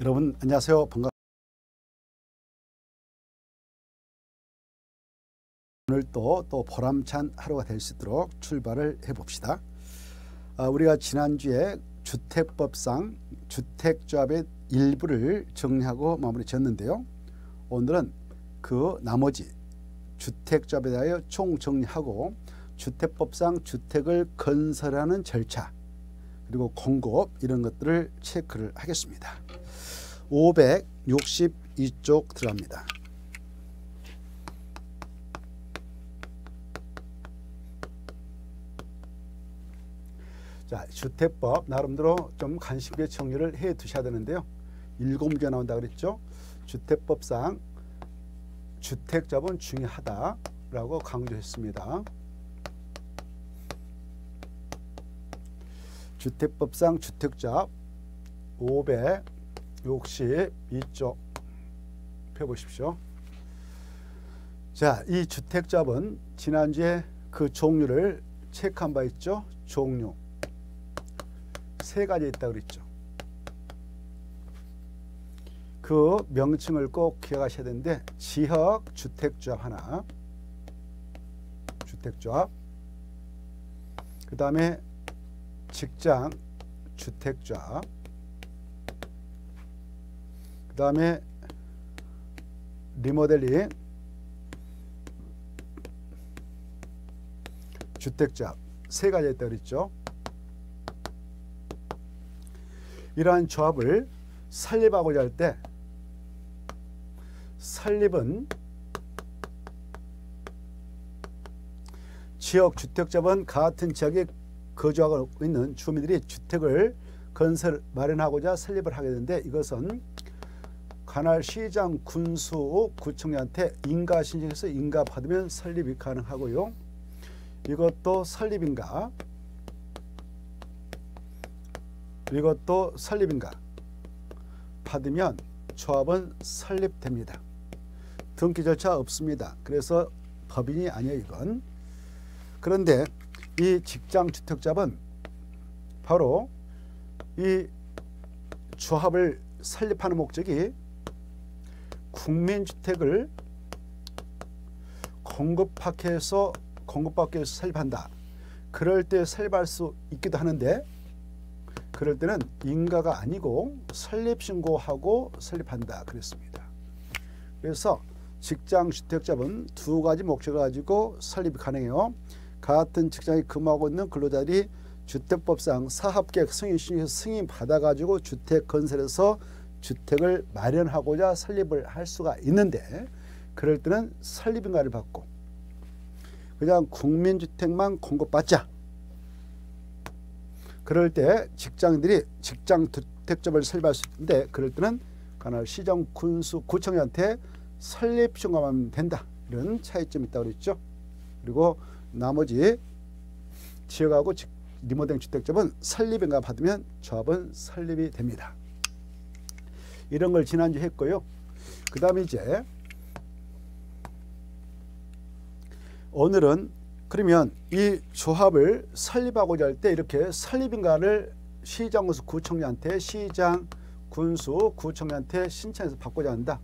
여러분 안녕하세요. 반갑습니다. 오늘도 또 보람찬 하루가 될 수 있도록 출발을 해봅시다. 아, 우리가 지난주에 주택법상 주택조합의 일부를 정리하고 마무리 지었는데요. 오늘은 그 나머지 주택조합에 대하여 총정리하고 주택법상 주택을 건설하는 절차 그리고 공급 이런 것들을 체크를 하겠습니다. 562쪽 들어갑니다. 자, 주택법 나름대로 좀 관심 있게 정리를 해 두셔야 되는데요. 일곱 문제 나온다 그랬죠. 주택법상 주택 자본 중요하다라고 강조했습니다. 주택법상 주택자 562쪽 펴보십시오. 자, 이 주택자본 지난주에 그 종류를 체크한 바 있죠. 종류 세 가지 있다 그랬죠. 그 명칭을 꼭 기억하셔야 되는데 지역 주택조합 하나, 주택조합, 그 다음에 직장 주택조합, 그 다음에 리모델링. 주택조합 세 가지 있다 그랬죠. 이러한 조합을 설립하고자 할 때 설립은 지역 주택자본 같은 지역에 거주하고 있는 주민들이 주택을 건설 마련하고자 설립을 하게 되는데 이것은 관할 시장 군수 구청장한테 인가 신청해서 인가 받으면 설립이 가능하고요. 이것도 설립인가 이것도 설립인가 받으면 조합은 설립됩니다. 등기 절차 없습니다. 그래서 법인이 아니에요 이건. 그런데 이 직장 주택자은 바로 이 조합을 설립하는 목적이 국민주택을 공급받기 위해서 설립한다. 그럴 때 설립할 수 있기도 하는데 그럴 때는 인가가 아니고 설립신고하고 설립한다 그랬습니다. 그래서 직장주택자분 두 가지 목적을 가지고 설립이 가능해요. 같은 직장에 근무하고 있는 근로자들이 주택법상 사업계획 승인 신청해서 승인 받아가지고 주택 건설해서 주택을 마련하고자 설립을 할 수가 있는데 그럴 때는 설립인가를 받고 그냥 국민주택만 공급받자 그럴 때 직장인들이 직장 주택점을 설립할 수 있는데 그럴 때는 관할 시정 군수 구청장한테 설립 신고하면 된다. 이런 차이점이 있다고 그랬죠. 그리고 나머지 지역하고 리모델링 주택점은 설립인가 받으면 조합은 설립이 됩니다. 이런 걸 지난주 했고요. 그 다음에 이제 오늘은 그러면 이 조합을 설립하고자 할 때 이렇게 설립인가를 시장군수 구청장한테 시장 군수 구청장한테 신청해서 받고자 한다.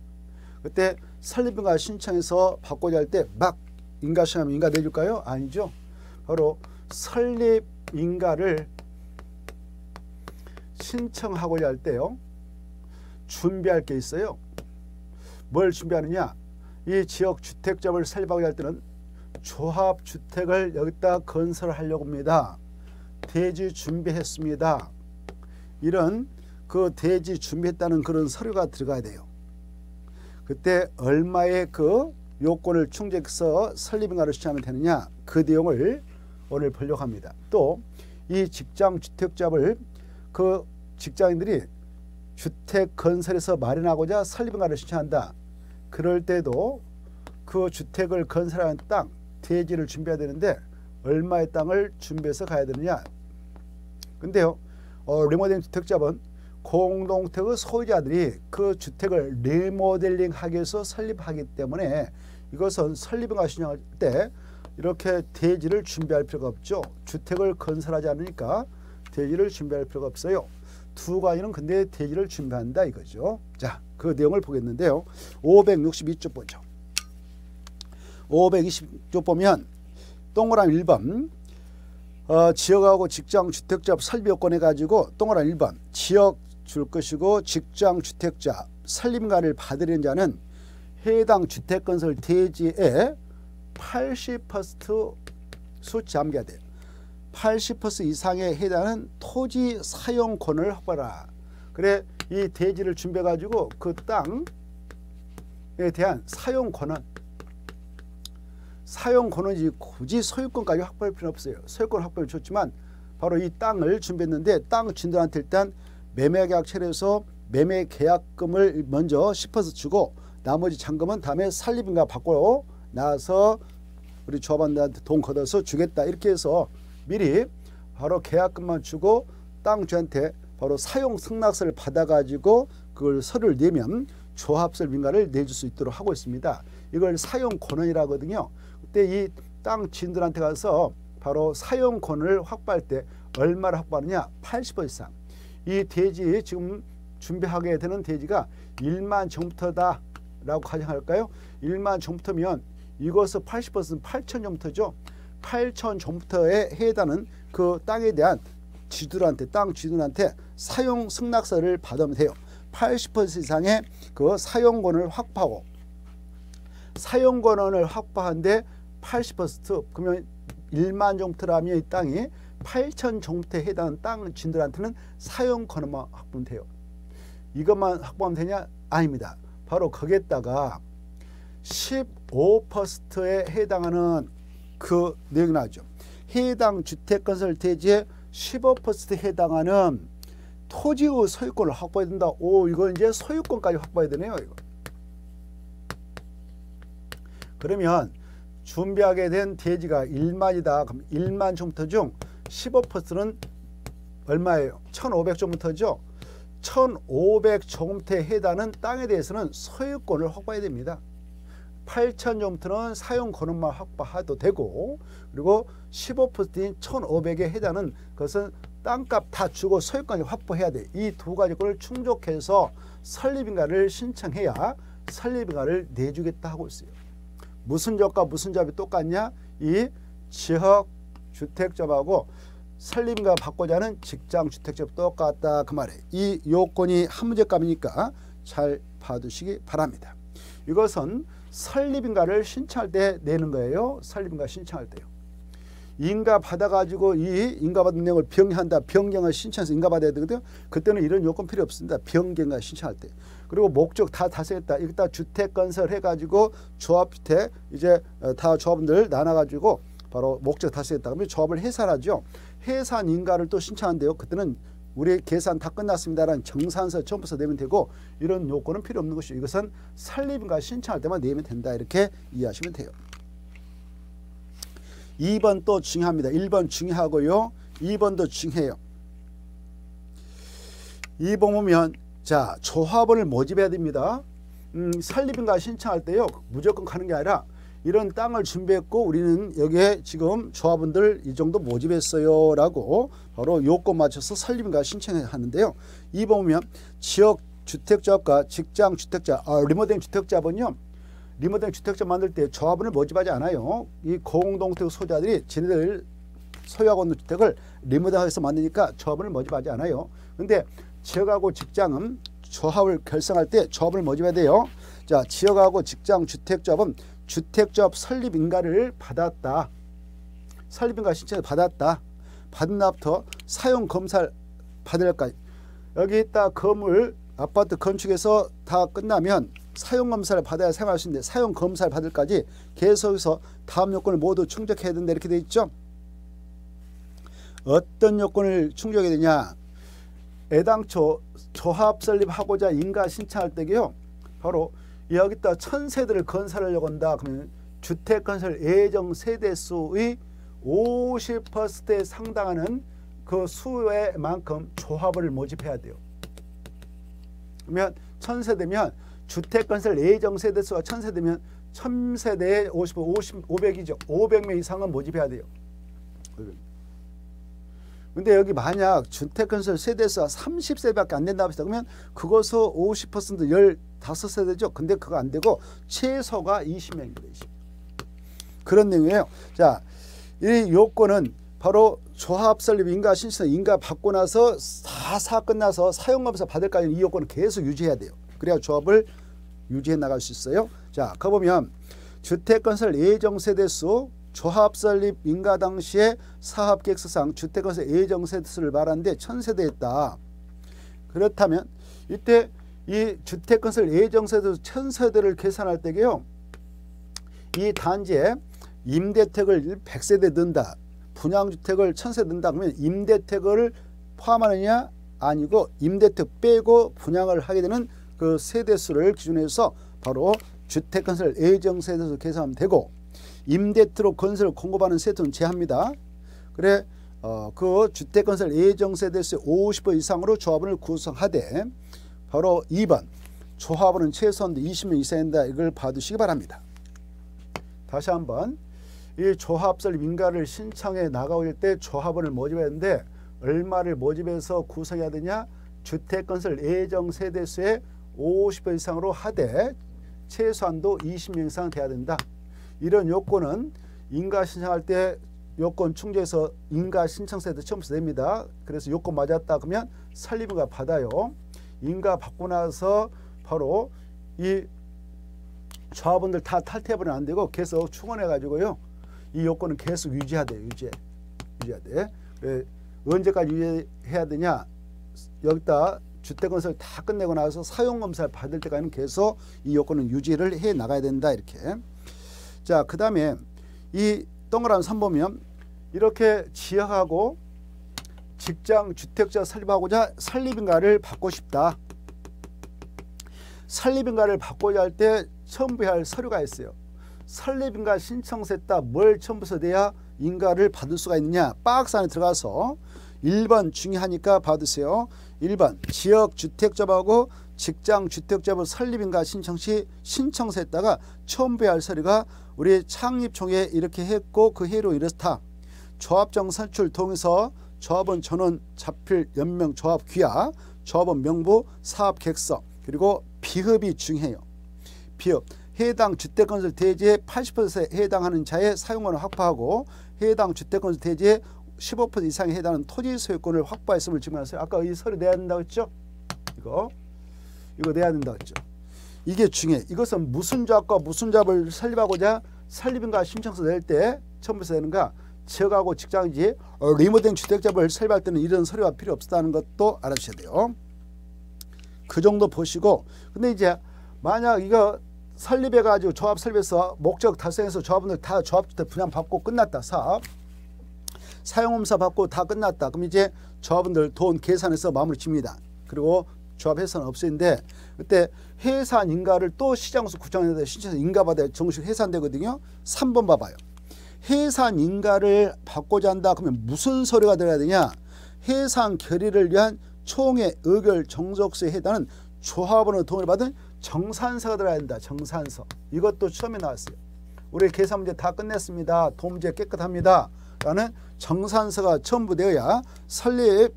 그때 설립인가 신청해서 받고자 할 때 막 인가 신청하면 인가 내줄까요? 아니죠. 바로 설립 인가를 신청하고자 할 때요. 준비할 게 있어요. 뭘 준비하느냐? 이 지역 주택점을 설립하고자 할 때는 조합주택을 여기다 건설하려고 합니다. 대지 준비했습니다. 이런 그 대지 준비했다는 그런 서류가 들어가야 돼요. 그때 얼마의 그 요건을 충족해서 설립인가를 시작하면 되느냐 그 내용을 오늘 보려고 합니다. 또 이 직장 주택잡을 그 직장인들이 주택 건설에서 마련하고자 설립인가를 신청한다. 그럴 때도 그 주택을 건설하는 땅 대지를 준비해야 되는데 얼마의 땅을 준비해서 가야 되느냐. 근데요. 어, 리모델링 주택자본 공동택의 소유자들이 그 주택을 리모델링 하기 위해서 설립하기 때문에 이것은 설립을 신청할 때 이렇게 대지를 준비할 필요가 없죠. 주택을 건설하지 않으니까 대지를 준비할 필요가 없어요. 두 가지는 근데 대지를 준비한다 이거죠. 자, 그 내용을 보겠는데요. 562쪽 보죠. 520쪽 보면 동그라미 1번 어, 지역하고 직장 주택자 설비 요건 해 가지고 동그라미 1번 지역 줄 것이고 직장 주택자 설립가를 받으려는 자는 해당 주택건설 대지의 80% 수치 암기가 돼요. 80% 이상에 해당하는 토지 사용권을 확보하라. 그래 이 대지를 준비해 가지고 그 땅에 대한 사용권은 사용권은 굳이 소유권까지 확보할 필요는 없어요. 소유권 확보를 줬지만 바로 이 땅을 준비했는데 땅 진도한테 일단 매매 계약 체결해서 매매 계약금을 먼저 10% 주고 나머지 잔금은 다음에 살림인가 받고 나서 우리 조합원들한테 돈 걷어서 주겠다. 이렇게 해서 미리 바로 계약금만 주고 땅 주한테 바로 사용 승낙서를 받아가지고 그걸 서류를 내면 조합설 민가를 내줄 수 있도록 하고 있습니다. 이걸 사용 권한이라 하거든요. 그때 이 땅 지인들한테 가서 바로 사용 권을 확보할 때 얼마를 확보하느냐? 80% 이상. 이 대지 지금 준비하게 되는 대지가 1만 정부터다 라고 가정할까요 1만 정부터면 이것은 80%는 8천 정부터죠 8천 정부터에 해당하는 그 땅에 대한 지주들한테 땅 지주들한테 사용 승낙서를 받으면 돼요 80% 이상의 그 사용권을 확보하고 사용권을 확보한데 80% 그러면 1만 정부터라면 이 땅이 8천 정부터에 해당하는 땅 진들한테는 사용권만 확보하면 돼요. 이것만 확보하면 되냐? 아닙니다. 바로 거기에다가 15%에 해당하는 그 내용이 나오죠. 해당 주택 건설 대지의 15%에 해당하는 토지의 소유권을 확보해야 된다. 오, 이거 이제 소유권까지 확보해야 되네요. 이거. 그러면 준비하게 된 대지가 1만이다. 그럼 1만 정부터 중 15%는 얼마예요? 1,500정부터죠. 1,500정부터에 해당하는 땅에 대해서는 소유권을 확보해야 됩니다. 8,000정부터는 사용 권한만 확보해도 되고 그리고 15%인 1,500에 해당하는 것은 땅값 다 주고 소유권을 확보해야 돼. 이 두 가지 걸 충족해서 설립인가를 신청해야 설립인가를 내주겠다 하고 있어요. 무슨 접과 무슨 접이 똑같냐? 이 지역 주택접하고 설립인가 받고자 하는 직장 주택접 똑같다 그 말이에요. 이 요건이 한 문제값이니까 잘 봐두시기 바랍니다. 이것은 설립인가를 신청할 때 내는 거예요. 설립인가 신청할 때요. 인가 받아가지고 이 인가 받은 내용을 변경한다. 변경을 신청해서 인가 받아야 되거든요. 그때는 이런 요건 필요 없습니다. 변경과 신청할 때. 그리고 목적 다 다스렸다. 이거 다 주택 건설 해가지고 조합주택 이제 어, 다 조합원들 나눠가지고 바로 목적 다스렸다. 그러면 조합을 해산하죠. 해산 인가를 또 신청한대요. 그때는 우리 계산 다 끝났습니다라는 정산서 첨부서 내면 되고 이런 요건은 필요 없는 것이죠. 이것은 설립인가 신청할 때만 내면 된다. 이렇게 이해하시면 돼요. 2번 또 중요합니다. 1번 중요하고요. 2번도 중요해요. 2번 보면 자 조합원을 모집해야 됩니다. 음, 설립인가 신청할 때요. 무조건 가는 게 아니라 이런 땅을 준비했고 우리는 여기에 지금 조합원들 이 정도 모집했어요 라고 바로 요건 맞춰서 설립인가 신청하는데요. 2번 보면 지역 주택자과 직장 주택자 아, 리모델링 주택자분요. 리모델링 주택자 만들 때 조합원을 모집하지 않아요. 이 공동주택 소자들이 지네들 소유하고 있는 주택을 리모델링해서 만드니까 조합원을 모집하지 않아요. 근데 지역하고 직장은 조합을 결성할 때 조합을 모집해야 돼요. 자, 지역하고 직장 주택조합은 주택조합 설립 인가를 받았다. 설립 인가 신청을 받았다. 받은 날부터 사용 검사를 받을까 여기 있다 건물 아파트 건축에서 다 끝나면 사용 검사를 받아야 생활할 수 있는데 사용 검사를 받을까지 계속해서 다음 요건을 모두 충족해야 된다 이렇게 돼 있죠. 어떤 요건을 충족해야 되냐? 애당초 조합 설립하고자 인가 신청할 때게요. 바로 여기다 천 세대를 건설하려고 한다. 그러면 주택 건설 예정 세대 수의 50%에 상당하는 그 수의 만큼 조합을 모집해야 돼요. 그러면 천 세대면 주택 건설 예정 세대 수가 천 세대면 천 세대에 50, 50, 500이죠. 500명 이상은 모집해야 돼요. 근데 여기 만약 주택 건설 세대수가 30세대밖에 안 된다 합시다. 그러면 그것은 50% 15세대죠. 근데 그거 안 되고 최소가 20명입니다. 20. 그런 내용이에요. 자, 이 요건은 바로 조합 설립 인가 신청 인가 받고 나서 다사 끝나서 사용검사 받을까 이 요건은 계속 유지해야 돼요. 그래야 조합을 유지해 나갈 수 있어요. 자, 가보면 주택건설 예정 세대수 조합 설립 인가 당시에 사업 계획서상 주택건설 예정 세대수를 말하는데 천세대였다. 그렇다면 이때 이 주택 건설 예정 세대수 천세대를 계산할 때게요. 이 단지에 임대택을 100세대 넣는다. 분양주택을 1000세대 넣는다. 그러면 임대택을 포함하느냐? 아니고 임대택 빼고 분양을 하게 되는 그 세대수를 기준해서 바로 주택건설 예정 세대수 계산하면 되고 임대트로 건설을 공급하는 세대는 제합니다. 그래 어, 그 주택건설 예정 세대수의 50% 이상으로 조합원을 구성하되 바로 2번 조합원은 최소한 20명 이상인다. 이걸 봐두시기 바랍니다. 다시 한번 이 조합설 민가를 신청해 나가올 때 조합원을 모집해야 하는데 얼마를 모집해서 구성해야 되냐? 주택건설 예정 세대수의 50% 이상으로 하되 최소한도 20명 이상 돼야 된다. 이런 요건은 인가 신청할 때 요건 충족해서 인가 신청세도 처음부터 냅니다. 그래서 요건 맞았다 그러면 설립인가 받아요. 인가 받고 나서 바로 이 조합원들 다 탈퇴해버리면 안 되고 계속 충원해 가지고요. 이 요건은 계속 유지해야 돼요. 유지. 유지해야 돼. 왜, 언제까지 유지해야 되냐? 여기다 주택건설 다 끝내고 나서 사용검사를 받을 때까지는 계속 이 요건은 유지를 해 나가야 된다. 이렇게. 자, 그 다음에 이 동그란 3 보면 이렇게 지역하고 직장 주택자 설립하고자 설립인가를 받고 싶다. 설립인가를 받고자 할 때 첨부해야 할 서류가 있어요. 설립인가 신청서에다 뭘 첨부서 돼야 인가를 받을 수가 있느냐. 박스 안에 들어가서 1번 중요하니까 받으세요. 1번 지역 주택자하고 직장 주택자부 설립인가 신청 시 신청서에다가 첨부해야 할 서류가 우리 창립총회 이렇게 했고 그 해로 이렇다. 조합정 선출 통해서 조합원 전원 자필 연명 조합 귀하 조합원 명부 사업 계획서 그리고 비흡이 중요해요. 비흡 해당 주택건설 대지의 80%에 해당하는 자의 사용권을 확보하고 해당 주택건설 대지의 15% 이상에 해당하는 토지 소유권을 확보했음을 증명하세요. 아까 이 서류 내야 된다고 했죠? 이거 이거 내야 된다고 했죠. 이게 중요해. 이것은 무슨 조합과 무슨 조합을 설립하고자 설립인가 신청서 낼때 첨부해서 되는가 지역하고 직장지 리모델링 주택자를 설립할 때는 이런 서류가 필요 없다는 것도 알아주셔야 돼요. 그 정도 보시고 근데 이제 만약 이거 설립해가지고 조합 설립해서 목적 달성해서 조합원들 다 조합주택 분양받고 끝났다 사업 사용검사 받고 다 끝났다. 그럼 이제 조합원들 돈 계산해서 마무리 칩니다. 그리고 조합 해산 없애는데 그때 해산 인가를 또 시장에서 구청에다 신청해서 인가받아야 정식 해산되거든요. 3번 봐봐요 해산 인가를 받고자 한다 그러면 무슨 서류가 들어야 되냐 해산 결의를 위한 총회 의결 정족서에 해당하는 조합원의 동의를 받은 정산서가 들어야 된다. 정산서. 이것도 처음에 나왔어요. 우리 계산 문제 다 끝냈습니다. 돈 문제 깨끗합니다. 라는 정산서가 첨부되어야 설립했던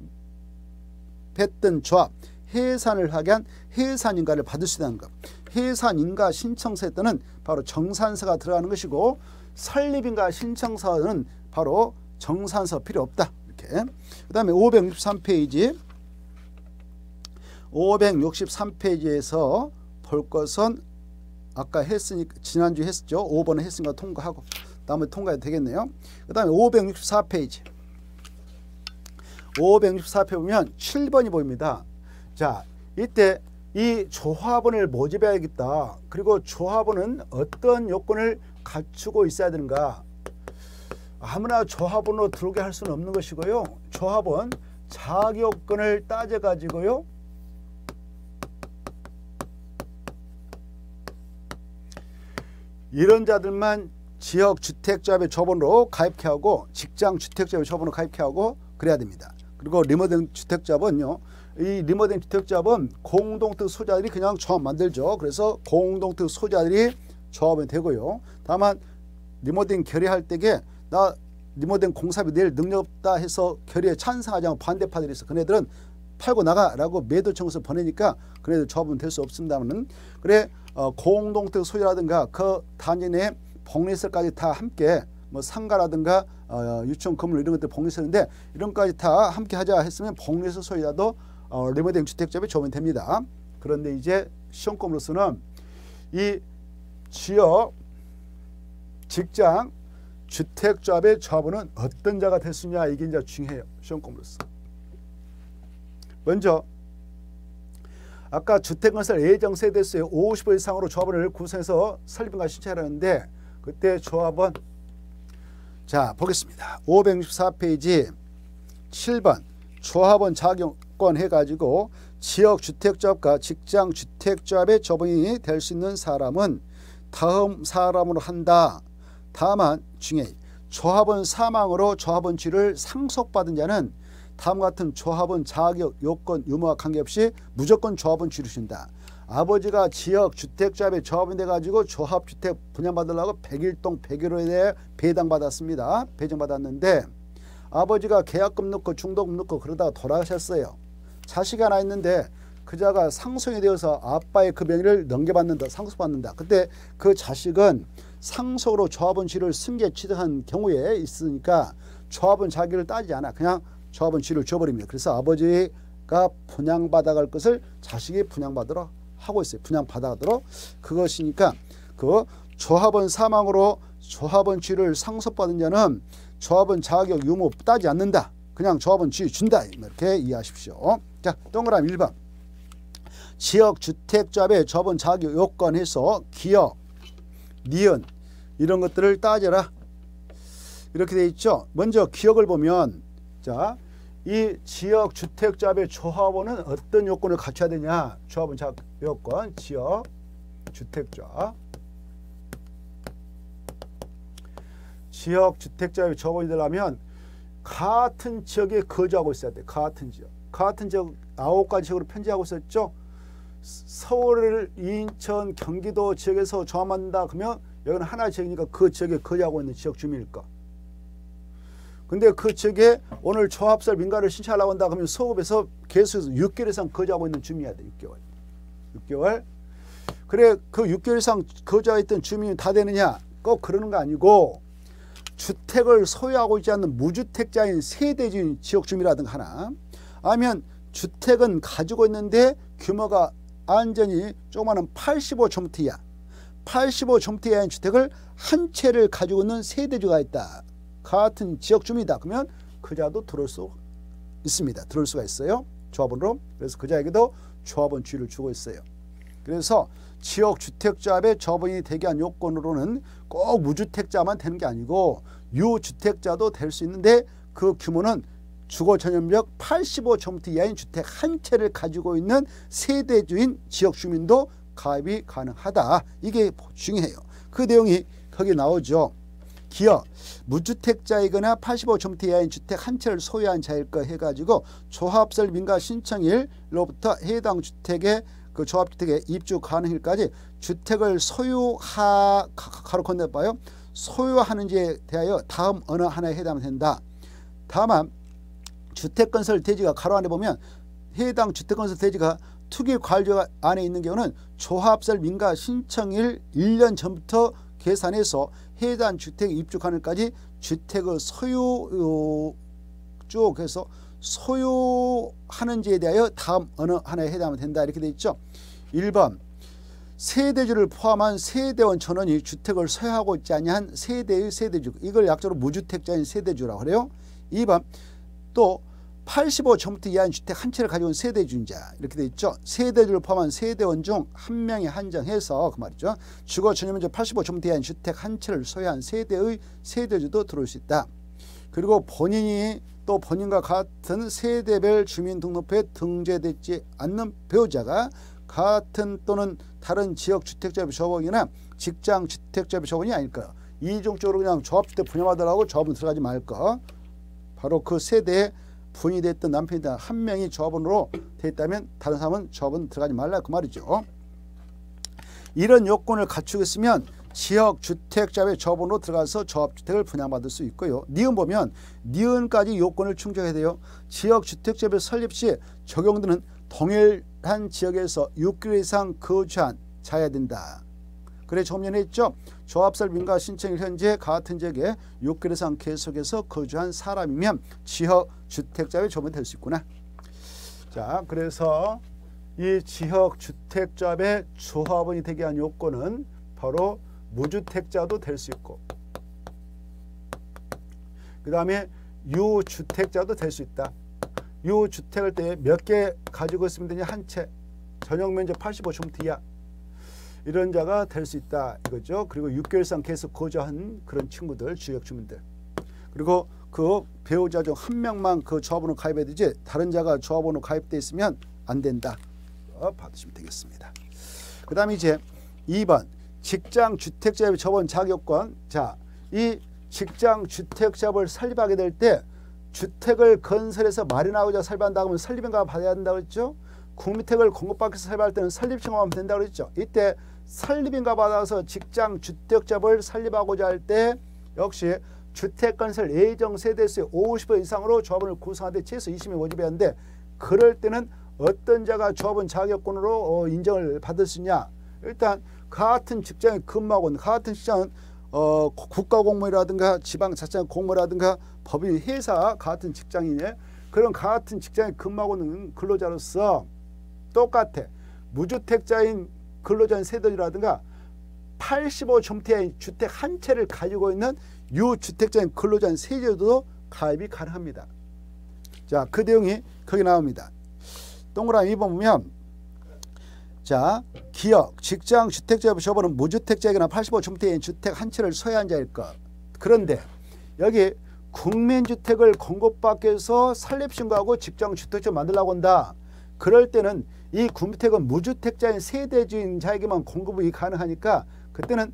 조합, 해산을 하게 한 해산인가를 받을 수 있다는 것. 해산인가 신청서에 따른 바로 정산서가 들어가는 것이고 설립인가 신청서는 바로 정산서 필요 없다. 이렇게. 그 다음에 563페이지 563페이지에서 볼 것은 아까 했으니까 지난주에 했죠. 5번을 했으니까 통과하고 다음에 통과해도 되겠네요. 그 다음에 564페이지 564페이지 보면 7번이 보입니다. 자 이때 이 조합원을 모집해야겠다. 그리고 조합원은 어떤 요건을 갖추고 있어야 되는가. 아무나 조합원으로 들어오게 할 수는 없는 것이고요. 조합원 자격권을 따져가지고요. 이런 자들만 지역 주택조합의 조합원으로 가입케 하고 직장 주택조합의 조합원으로 가입케 하고 그래야 됩니다. 그리고 리모델링 주택조합은요. 이 리모델링 주택조합은 공동특 소자들이 그냥 조합 만들죠. 그래서 공동특 소자들이 조합이 되고요. 다만 리모델링 결의할 때에 나 리모델링 공사비 낼 능력 없다 해서 결의에 찬성하지 않고 반대파들이 있어. 그네들은 팔고 나가라고 매도 청구서 보내니까 그네들 조합은 될 수 없습니다만은 그래 어, 공동택 소유라든가 그 단지 내 복리설까지 다 함께 뭐 상가라든가 어, 유치원 건물 이런 것들 복리설인데 이런 것까지 다 함께 하자 했으면 복리설 소유라도 어, 리모델링 주택조합에 조합이 됩니다. 그런데 이제 시험권으로서는 이 지역 직장 주택조합의 조합원은 어떤 자가 있냐 이게 이제 중요해요. 시험권으로서. 먼저 아까 주택건설 예정세 대수의 50% 이상으로 조합원을 구성해서 설립과 신청하는데 그때 조합원 자 보겠습니다. 564페이지 7번 조합원 자격권 해가지고 지역주택조합과 직장주택조합의 조합원이 될 수 있는 사람은 다음 사람으로 한다. 다만 중에 조합원 사망으로 조합원 지를 상속받은 자는 다음 같은 조합원 자격 요건 유무와 관계없이 무조건 조합원 지르신다. 아버지가 지역 주택조합에 조합이 돼가지고 조합주택 분양받으려고 101동 101호에 대해 배당받았습니다. 배정받았는데 아버지가 계약금 넣고 중도금 넣고 그러다가 돌아가셨어요. 자식이 하나 있는데 그 자가 상속이 되어서 아빠의 그 명의를 넘겨받는다. 상속받는다. 그때 그 자식은 상속으로 조합원 지를 승계 취득한 경우에 있으니까 조합원 자기를 따지지 않아. 그냥 조합원 지를 줘버립니다. 그래서 아버지가 분양받아갈 것을 자식이 분양받으러 하고 있어요. 분양받아가도록 그것이니까 그 조합원 사망으로 조합원 지를 상속받은 자는 조합원 자격 유무 따지 않는다. 그냥 조합원 지 준다. 이렇게 이해하십시오. 자 동그라미 1번 지역주택조합의 조합원 자격 요건에서 기업, 니은 이런 것들을 따져라. 이렇게 돼 있죠. 먼저 기억을 보면 자, 이 지역 주택 조합의 조합원은 어떤 요건을 갖춰야 되냐? 조합원 자 요건 지역 주택 조합 지역 주택 조합의 조합원이 되려면 같은 지역에 거주하고 있어야 돼. 같은 지역. 같은 지역 아홉 가지 지역으로 편지하고 있었죠. 서울, 인천, 경기도 지역에서 조합한다 그러면 여기는 하나의 지역이니까 그 지역에 거주하고 있는 지역 주민일까. 근데 그 지역에 오늘 조합설 민가를 신청하려고 한다 그러면 서울에서 계속해서 6개월 이상 거주하고 있는 주민이야 돼. 6개월. 6개월. 그래 그 6개월 이상 거주하고 있던 주민이 다 되느냐? 꼭 그러는 거 아니고 주택을 소유하고 있지 않는 무주택자인 세대주인 지역 주민이라든가 하나 아니면 주택은 가지고 있는데 규모가 안전이 조그마한 85제곱미터 이하 85제곱미터 이하의 주택을 한 채를 가지고 있는 세대주가 있다. 같은 지역 주민이다. 그러면 그자도 들어올 수 있습니다. 들어올 수가 있어요. 조합원으로. 그래서 그자에게도 조합원 주의를 주고 있어요. 그래서 지역 주택조합의 조합원이 되게 한 요건으로는 꼭 무주택자만 되는 게 아니고 유주택자도 될 수 있는데 그 규모는 주거 전용력 85제곱미터 이하인 주택 한 채를 가지고 있는 세대주인 지역 주민도 가입이 가능하다. 이게 중요해요. 그 내용이 거기 나오죠. 기업 무주택자이거나 85제곱미터 이하인 주택 한 채를 소유한 자일 거 해가지고 조합설 민가 신청일로부터 해당 주택의 그 조합주택에 입주 가능일까지 주택을 소유하 가로 건네봐요. 소유하는지에 대하여 다음 어느 하나에 해당된다. 다만 주택건설 대지가 가로 안에 보면 해당 주택건설 대지가 투기관리 안에 있는 경우는 조합설 민가 신청일 1년 전부터 계산해서 해당 주택 입주 가능까지 주택의 소유 쭉 해서 소유하는지에 대하여 다음 어느 하나에 해당하면 된다 이렇게 돼 있죠. 1번 세대주를 포함한 세대원 전원이 주택을 소유하고 있지 아니한 세대의 세대주 이걸 약자로 무주택자인 세대주라고 그래요. 2번 또 85제곱미터 이하인 주택 한 채를 있는 세대주인자 이렇게 돼 있죠. 세대주를 포함한 세대원 중 한 명이 한정해서 그 말이죠. 주거 전용면적 85제곱미터 이하인 주택 한 채를 소유한 세대의 세대주도 들어올 수 있다. 그리고 본인이 또 본인과 같은 세대별 주민등록부에 등재되지 않는 배우자가 같은 또는 다른 지역 주택자의 조합원이나 직장 주택자의 조합원이 아닐까요? 이중적으로 그냥 조합주택 분양하더라고 조합은 들어가지 말까? 바로 그 세대에 부인이 됐던 남편이다 한 명이 조합원으로 돼 있다면 다른 사람은 조합은 들어가지 말라 그 말이죠. 이런 요건을 갖추고 있으면 지역 주택자의 저번으로 들어가서 조합주택을 분양받을 수 있고요. 니은 보면 니은까지 요건을 충족해야 돼요. 지역 주택자의 설립 시 적용되는 동일한 지역에서 6개월 이상 거주한 자야 된다. 그래 조금 전에 했죠. 조합설 민가 신청일 현재 같은 지역에 6개월 이상 계속해서 거주한 사람이면 지역 주택자의 조합이 될수 있구나. 자, 그래서 이 지역 주택자의 조합원이 되게 한 요건은 바로 무주택자도 될 수 있고 그 다음에 유주택자도 될 수 있다. 유주택을 때 몇 개 가지고 있으면 되냐 한 채 전용 면적 85제곱미터 이하 이런 자가 될 수 있다 이거죠. 그리고 6개월 이상 계속 거주한 그런 친구들 지역 주민들 그리고 그 배우자 중 한 명만 그 조합원으로 가입해야 되지 다른 자가 조합원으로 가입돼 있으면 안 된다. 어, 받으시면 되겠습니다. 그 다음에 이제 2번 직장 주택자의 처분 자격권 자 이 직장 주택자업을 설립하게 될 때 주택을 건설해서 마련하고자 설립한다고 하면 설립인가 받아야 된다고 했죠. 국민택을 공급받기 위해서 설립할 때는 설립 신고하면 된다고 그랬죠. 이때 설립인가 받아서 직장 주택자업을 설립하고자 할 때 역시 주택건설 예정 세대수의 50% 이상으로 조합원을 구성하되 최소 20명 모집해야 하는데 그럴 때는 어떤 자가 조합원 자격권으로 어, 인정을 받을 수 있냐? 일단 같은 직장에 근무하고 있는 같은 직장은 어, 국가공무원이라든가 지방자치장 공무원이라든가 법인 회사 같은 직장이네 그런 같은 직장에 근무하고 있는 근로자로서 똑같아. 무주택자인 근로자인 세대라든가 85점대의 주택 한 채를 가지고 있는 유주택자인 근로자인 세제도 가입이 가능합니다. 자, 그 내용이 거기 나옵니다. 동그라미 보면 자 기업, 직장, 주택자의 처벌은 무주택자에게나 85주택인 주택 한 채를 소유한 자일 것. 그런데 여기 국민주택을 공급받기 위해서 설립신고하고 직장주택자 만들려고 한다. 그럴 때는 이 국민주택은 무주택자인 세대주인 자에게만 공급이 가능하니까 그때는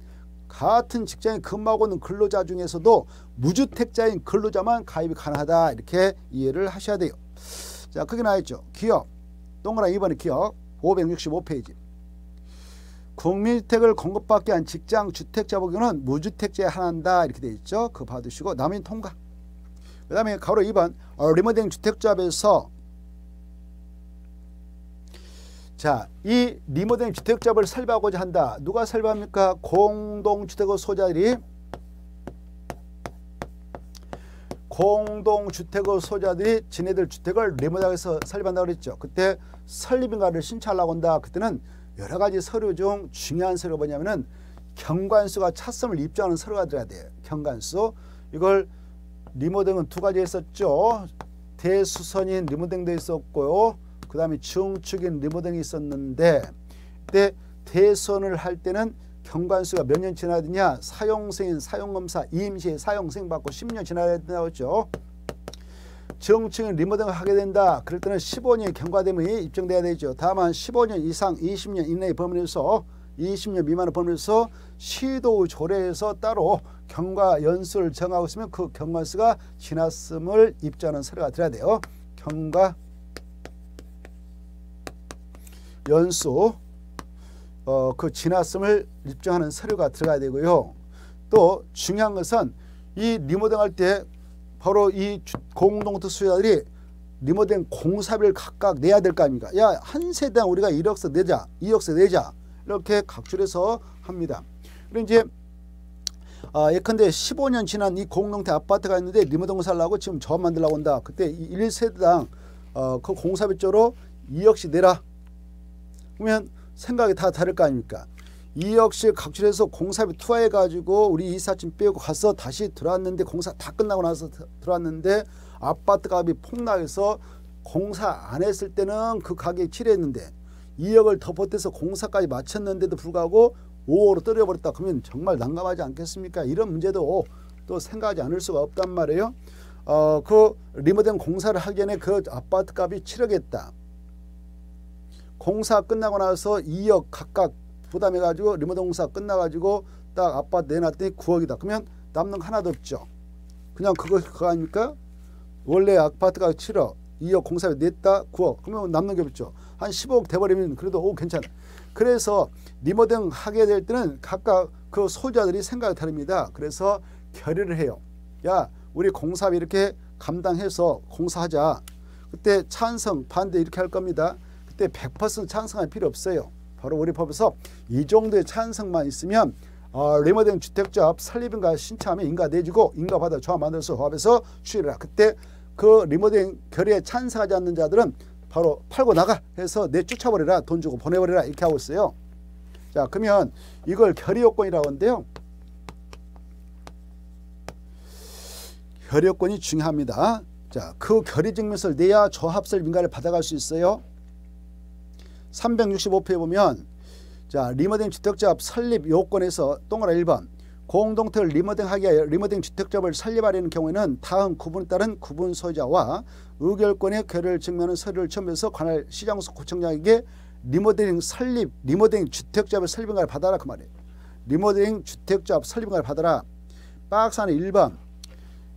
같은 직장에 근무하고 있는 근로자 중에서도 무주택자인 근로자만 가입이 가능하다. 이렇게 이해를 하셔야 돼요. 자, 그게 나있죠. 기업, 동그라미 2번의 기억 565페이지 국민주택을 공급받기 위한 직장 주택자 보기는 무주택자에 한한다 이렇게 되어 있죠. 그거 봐두시고 남인 통과. 그 다음에 가로 2번 어, 리모델링 주택조합에서 자, 이 리모델링 주택조합을 설립하고자 한다. 누가 설립합니까? 공동주택의 소자들이 공동주택의 소자들이 지네들 주택을 리모델링해서 설립한다고 그랬죠. 그때 설립인가를 신청하려고 한다. 그때는 여러 가지 서류 중 중요한 서류가 뭐냐면은 경관수가 차점을 입증하는 서류가 들어야 돼요. 경관수. 이걸 리모델링은 두 가지 했었죠. 대수선인 리모델링도 있었고요. 그 다음에 중축인 리모델링이 있었는데 그때 대선을 할 때는 경관수가 몇 년 지나야 되냐 사용승인 사용검사 임시 사용승인 받고 10년 지나야 된다고 했죠. 정층은 리모델링을 하게 된다. 그럴 때는 15년 경과됨이 입증돼야 되죠. 다만 15년 이상 20년 이내의 범위에서 20년 미만의 범위에서 시도 조례에서 따로 경과 연수를 정하고 있으면 그 경과수가 지났음을 입증하는 서류가 들어야 돼요. 경과 연수 어, 그 지났음을 입증하는 서류가 들어가야 되고요. 또 중요한 것은 이 리모델링 할때 바로 이 공동트 수요자들이 리모델링 공사비를 각각 내야 될 거 아닙니까? 야, 한 세당 우리가 1억서 내자, 2억서 내자. 이렇게 각출해서 합니다. 그리고 이제 아, 예컨대 15년 지난 이 공동태 아파트가 있는데 리모델링 살라고 지금 저 만들라고 한다. 그때 1세대당 어, 그 공사비 쪽으로 2억씩 내라. 그러면 생각이 다 다를 거 아닙니까? 2억씩 각출해서 공사비 투하해가지고 우리 이사짐 빼고 가서 다시 들어왔는데 공사 다 끝나고 나서 들어왔는데 아파트 값이 폭락해서 공사 안 했을 때는 그 가격이 7했는데 2억을 더 보태서 공사까지 마쳤는데도 불구하고 5억으로 떨어버렸다 그러면 정말 난감하지 않겠습니까? 이런 문제도 또 생각하지 않을 수가 없단 말이에요. 어, 그 리모델 공사를 하기 전에 그 아파트 값이 7억이었다. 공사 끝나고 나서 2억 각각 부담해가지고 리모델 공사 끝나가지고 딱 아파트 내놨더니 9억이다. 그러면 남는 거 하나도 없죠. 그냥 그거 그거 아닙니까? 원래 아파트가 7억, 2억 공사비 냈다 9억. 그러면 남는 게 없죠. 한 15억 돼버리면 그래도 오 괜찮아. 그래서 리모델 하게 될 때는 각각 그 소유자들이 생각이 다릅니다. 그래서 결의를 해요. 야 우리 공사비 이렇게 감당해서 공사하자. 그때 찬성 반대 이렇게 할 겁니다. 그때 100% 찬성할 필요 없어요. 바로 우리 법에서 이 정도의 찬성만 있으면 어, 리모델링 주택조 합 설립인가 신청하면 인가 내주고 인가 받아 조합 만들어서 조합해서 수리라. 그때 그 리모델링 결의에 찬성하지 않는 자들은 바로 팔고 나가 해서 내 쫓아버려라 돈 주고 보내버려라 이렇게 하고 있어요. 자 그러면 이걸 결의 요건이라고 하는데요. 결의 요건이 중요합니다. 자, 그 결의 증명서를 내야 조합설 민가를 받아갈 수 있어요. 365페에 보면 자 리모델링 주택조합 설립 요건에서 동그라 1번 공동택을 리모델링하기 위하여 리모델링 주택조합을 설립하려는 경우에는 다음 구분에 따른 구분 소유자와 의결권의 결의를 증명하는 서류를 첨부해서 관할 시장소 구청장에게 리모델링 설립 리모델링 주택조합을 설립인가를 받아라 그 말이에요. 리모델링 주택조합 설립인가를 받아라. 박스 안에 1번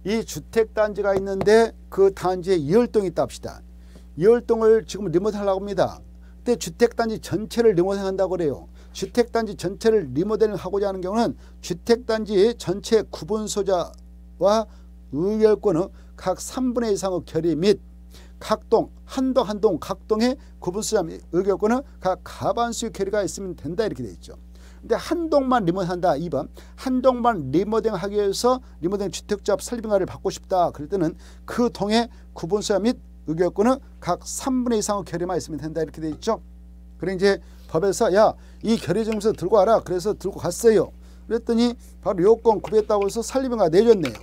이 주택단지가 있는데 그 단지에 이월동이 있다 합시다. 이월동을 지금 리모델하려고 합니다. 그때 주택단지 전체를 리모델한다고 그래요. 주택단지 전체를 리모델링 하고자 하는 경우는 주택단지 전체 구분 소자와 의결권의 각 3분의 이상의 결의 및 각동 한동 한동 각동의 구분 소자 및 의결권은 각 가반수의 결의가 있으면 된다 이렇게 되어 있죠. 근데 한 동만 리모델한다 2번 한 동만 리모델 하기 위해서 리모델 주택조합 설립인가를 받고 싶다 그럴 때는 그 동의 구분소야 및 의결권은 각 3분의 이상의 결의만 있으면 된다 이렇게 돼 있죠. 그래 이제 법에서 야 이 결의 증서 들고 와라 그래서 들고 갔어요. 그랬더니 바로 요건 구비했다고 해서 설립인가 내줬네요.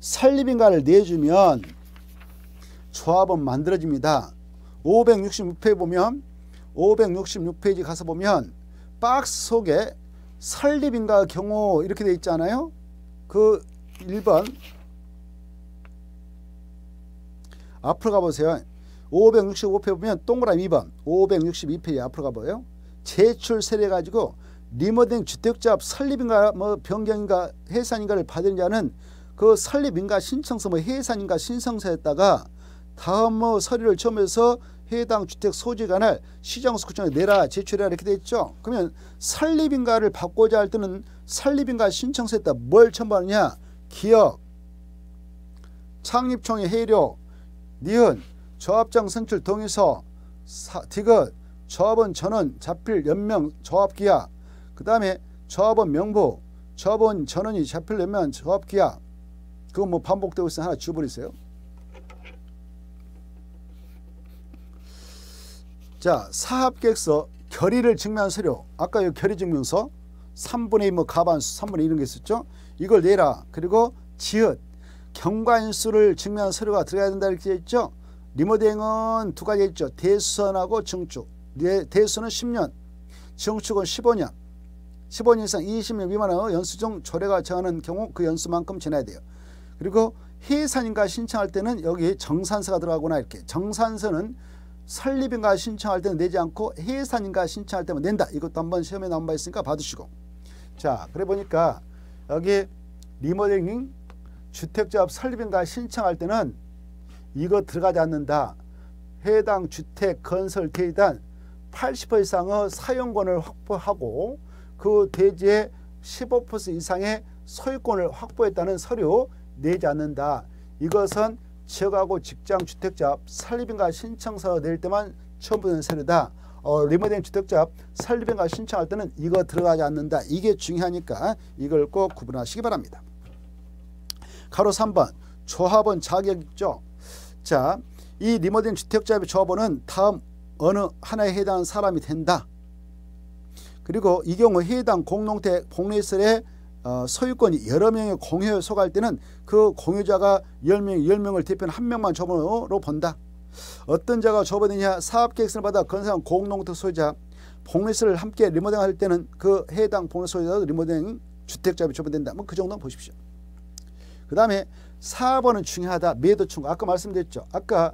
설립인가를 내주면 조합은 만들어집니다. 566페이지 보면 566페이지 가서 보면 박스 속에 설립인가 경우 이렇게 돼 있잖아요. 그 1번 앞으로 가보세요. 565페이지 보면 동그라미 2번 562페이지 앞으로 가봐요. 제출 세례 가지고 리모델링 주택조합 설립인가 뭐 변경인가 해산인가를 받은 자는 그 설립인가 신청서 뭐 해산인가 신청서에다가 다음 뭐 서류를 첨해서 해당 주택 소지관을 시정수구청에 내라 제출해라 이렇게 돼 있죠. 그러면 설립인가를 받고자 할 때는 설립인가 신청서에다 뭘 첨부하느냐 기억 창립총회 해료 니은 조합장 선출 동의서 사, 디귿 조합원 전원 자필 연명 조합기약 그 다음에 조합원 명부 조합원 전원이 자필 연명 조합기약 그거 뭐 반복되고 있으면 하나 주버리세요. 자 사합계획서 결의를 증명한 서류 아까 이 결의 증명서 3분의 2뭐 가반수 3분의 2 이런 게 있었죠. 이걸 내라. 그리고 지읒 경관수를 증명한 서류가 들어가야 된다 이렇게 있죠. 리모델링은 두 가지 있죠. 대수선하고 증축. 대수는 10년, 증축은 15년. 15년 이상 20년 미만의 연수 중 조례가 정하는 경우 그 연수만큼 지나야 돼요. 그리고 해산인가 신청할 때는 여기 정산서가 들어가거나 이렇게 정산서는 설립인가 신청할 때는 내지 않고 해산인가 신청할 때만 낸다. 이것도 한번 시험에 나온 바 있으니까 받으시고. 자, 그래 보니까 여기 리모델링 주택조합 설립인가 신청할 때는 이거 들어가지 않는다. 해당 주택 건설 대단 80% 이상의 사용권을 확보하고 그 대지의 15% 이상의 소유권을 확보했다는 서류 내지 않는다. 이것은 지역하고 직장 주택자 설립인가 신청서 낼 때만 처음 보는 서류다. 어, 리모델링 주택자 설립인가 신청할 때는 이거 들어가지 않는다. 이게 중요하니까 이걸 꼭 구분하시기 바랍니다. 가로 3번 조합원 자격 있죠. 자, 이 리모델링 주택자의 조합원은 다음 어느 하나에 해당하는 사람이 된다. 그리고 이 경우 해당 공동택 복리설의 어, 소유권이 여러 명의 공유에 속할 때는 그 공유자가 10명, 10명을 대표하는 한 명만 조번으로 본다. 어떤 자가 조번이냐 사업계획서를 받아 건설한 공동택 소유자 복리스를 함께 리모델링 할 때는 그 해당 복리 소유자 리모델링 주택자비 조번된다. 뭐그 정도는 보십시오. 그 다음에 4번은 중요하다. 매도 충고. 아까 말씀드렸죠. 아까